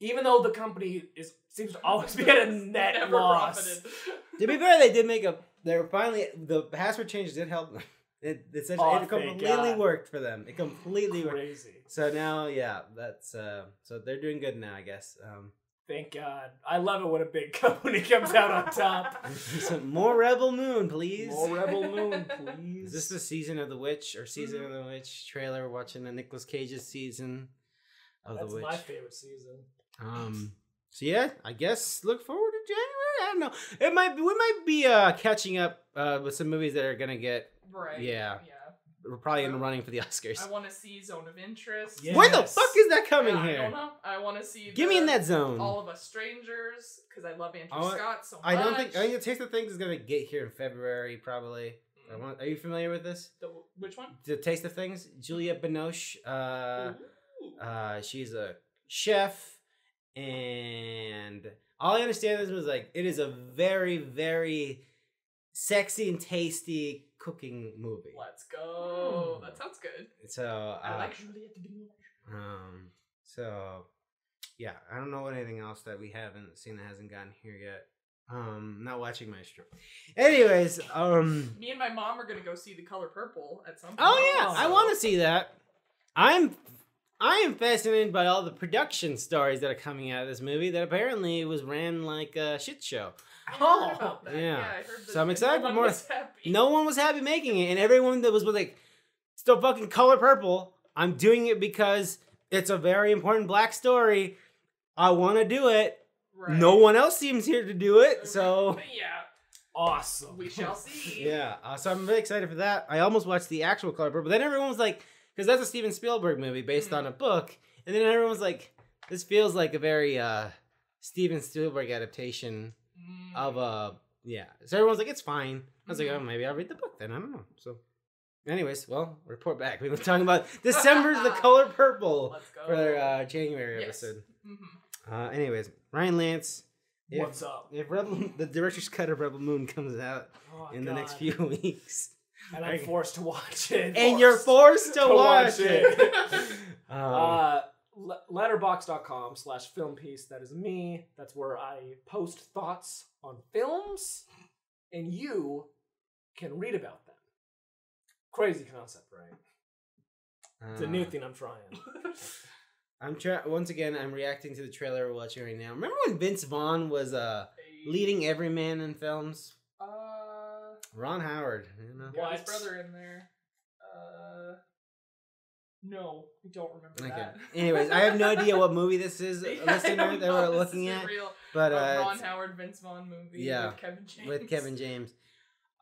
even though the company is seems to always be at a net Never loss. profited. to be fair, they did make a. They were finally the password change did help them. It it, said, Oh, it completely God. worked for them. It completely worked. So now, yeah, that's uh. So they're doing good now, I guess. Um, Thank God. I love it when a big company comes out on top. more Rebel Moon, please. More Rebel Moon, please. Is this the season of the witch or season of the witch trailer? We're watching the Nicolas Cage's season of That's the witch. my favorite season. Um. So yeah, I guess look forward to January. I don't know. It might be we might be uh catching up uh with some movies that are gonna get. Right. Yeah. Yeah. We're probably in the running for the Oscars. I want to see Zone of Interest. Yeah. When the fuck is that coming Yeah, I here? don't know. I want to see. Give me in that zone. All of Us Strangers because I love Andrew I want- Scott so much. I don't think I think the Taste of Things is gonna get here in February probably. I want, are you familiar with this? The, which one? The Taste of Things. Juliette Binoche. Uh, Uh, she's a chef, and all I understand is was like it is a very, very sexy and tasty cooking movie. Let's go. Hmm. That sounds good. So, uh, I like Juliette Binoche. um, so yeah, I don't know anything else that we haven't seen that hasn't gotten here yet. Um, not watching Maestro. Anyways, um, Me and my mom are gonna go see The Color Purple at some point. oh yeah, I want to see that. I'm I am fascinated by all the production stories that are coming out of this movie that apparently was ran like a shit show. Oh, yeah. I heard that So I'm excited for more- No one was happy making it, and everyone that was like, still fucking color purple. I'm doing it because it's a very important black story. I want to do it. Right. No one else seems here to do it, so yeah, Awesome. we shall see. yeah. Uh, so I'm very excited for that. I almost watched the actual color purple, but then everyone was like, because that's a Steven Spielberg movie based on a book, and then everyone was like, this feels like a very uh Steven Spielberg adaptation Mm. Of a yeah. So everyone's like, it's fine. I was like, oh, maybe I'll read the book then. I don't know. So, anyways, well, report back. We were talking about December's The Color Purple Let's go. for uh, January Yes. episode. Mhm. Uh, anyways, Ryan Lance. If, What's up? If Rebel, the director's cut of Rebel Moon comes out Oh, in the next few weeks, and I'm forced to watch it. and you're forced to, to watch, watch it. it. um, Uh, le- letterboxd.com slash film piece. That is me. That's where I post thoughts on films, and you can read about them. Crazy concept, right? It's a new uh, thing I'm trying. I'm trying once again. I'm reacting to the trailer we're watching right now. Remember when Vince Vaughn was uh leading every man in films? Uh, Ron Howard, you know. got his brother in there. No, I don't remember Okay. that. Anyways, I have no idea what movie this is, Yeah, listener that we're looking at, real, but a uh, Ron Howard Vince Vaughn movie yeah, with Kevin James. with Kevin James.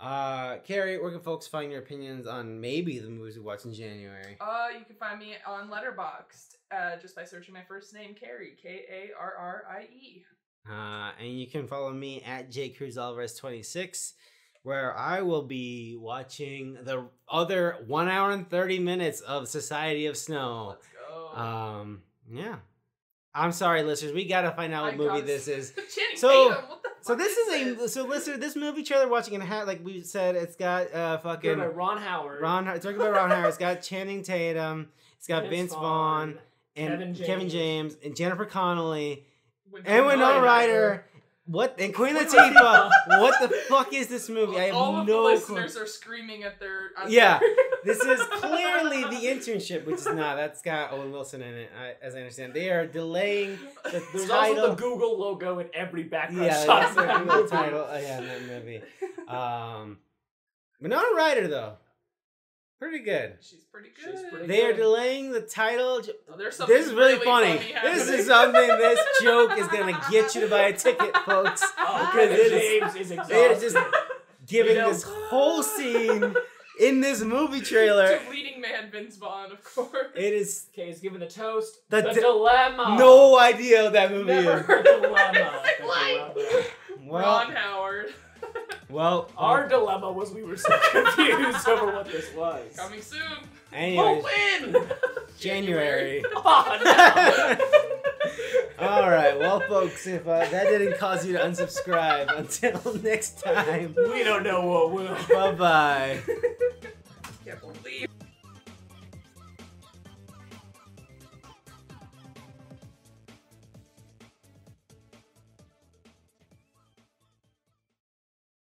Uh, Carrie, where can folks find your opinions on maybe the movies we watch in January? Uh, you can find me on Letterboxd uh, just by searching my first name, Carrie, K A R R I E. Uh, and you can follow me at jcruzalvarez26, where I will be watching the other one hour and 30 minutes of Society of Snow. Let's go. Um, yeah. I'm sorry, listeners. We gotta find out what I movie got- this is. So- Tatum, what the So this is a this? so listener. This movie trailer watching and ha- like we said, it's got uh fucking by Ron Howard. Ron. It's talking about Ron Howard. It's got Channing Tatum. It's got Vince, Vaughn, and Kevin Kevin James. James. and Jennifer Connelly Winona and Winona Ryder. Ryder. What and Queen Queen Latifah? what the fuck is this movie? I have All of no the clue. listeners are screaming at their. At Yeah. their- This is clearly the internship, which is not. That's got Owen Wilson in it, I, as I understand. They are delaying the There's title. also the Google logo in every background yeah, shot. that's the Google title. Oh, yeah, in that movie. Um, Winona Ryder though, pretty good. She's pretty She's good. pretty They are delaying the title. Oh, there's something This is really, funny. happening. This is something. This joke is gonna get you to buy a ticket, folks. Oh, Because Kevin it is- James is They're just giving You know- this whole scene in this movie trailer. to leading man Vince Vaughn, of course. It is Okay, he's given the toast. The The, di- dilemma. no idea what that movie Never is. heard the dilemma. The Like- dilemma. Well, Ron Howard. Well, Our dilemma was we were so confused over what this was. Coming soon. anyways, Oh, when? January. Oh, All right, well, folks, if uh, that didn't cause you to unsubscribe, until next time, we don't know what will. bye bye.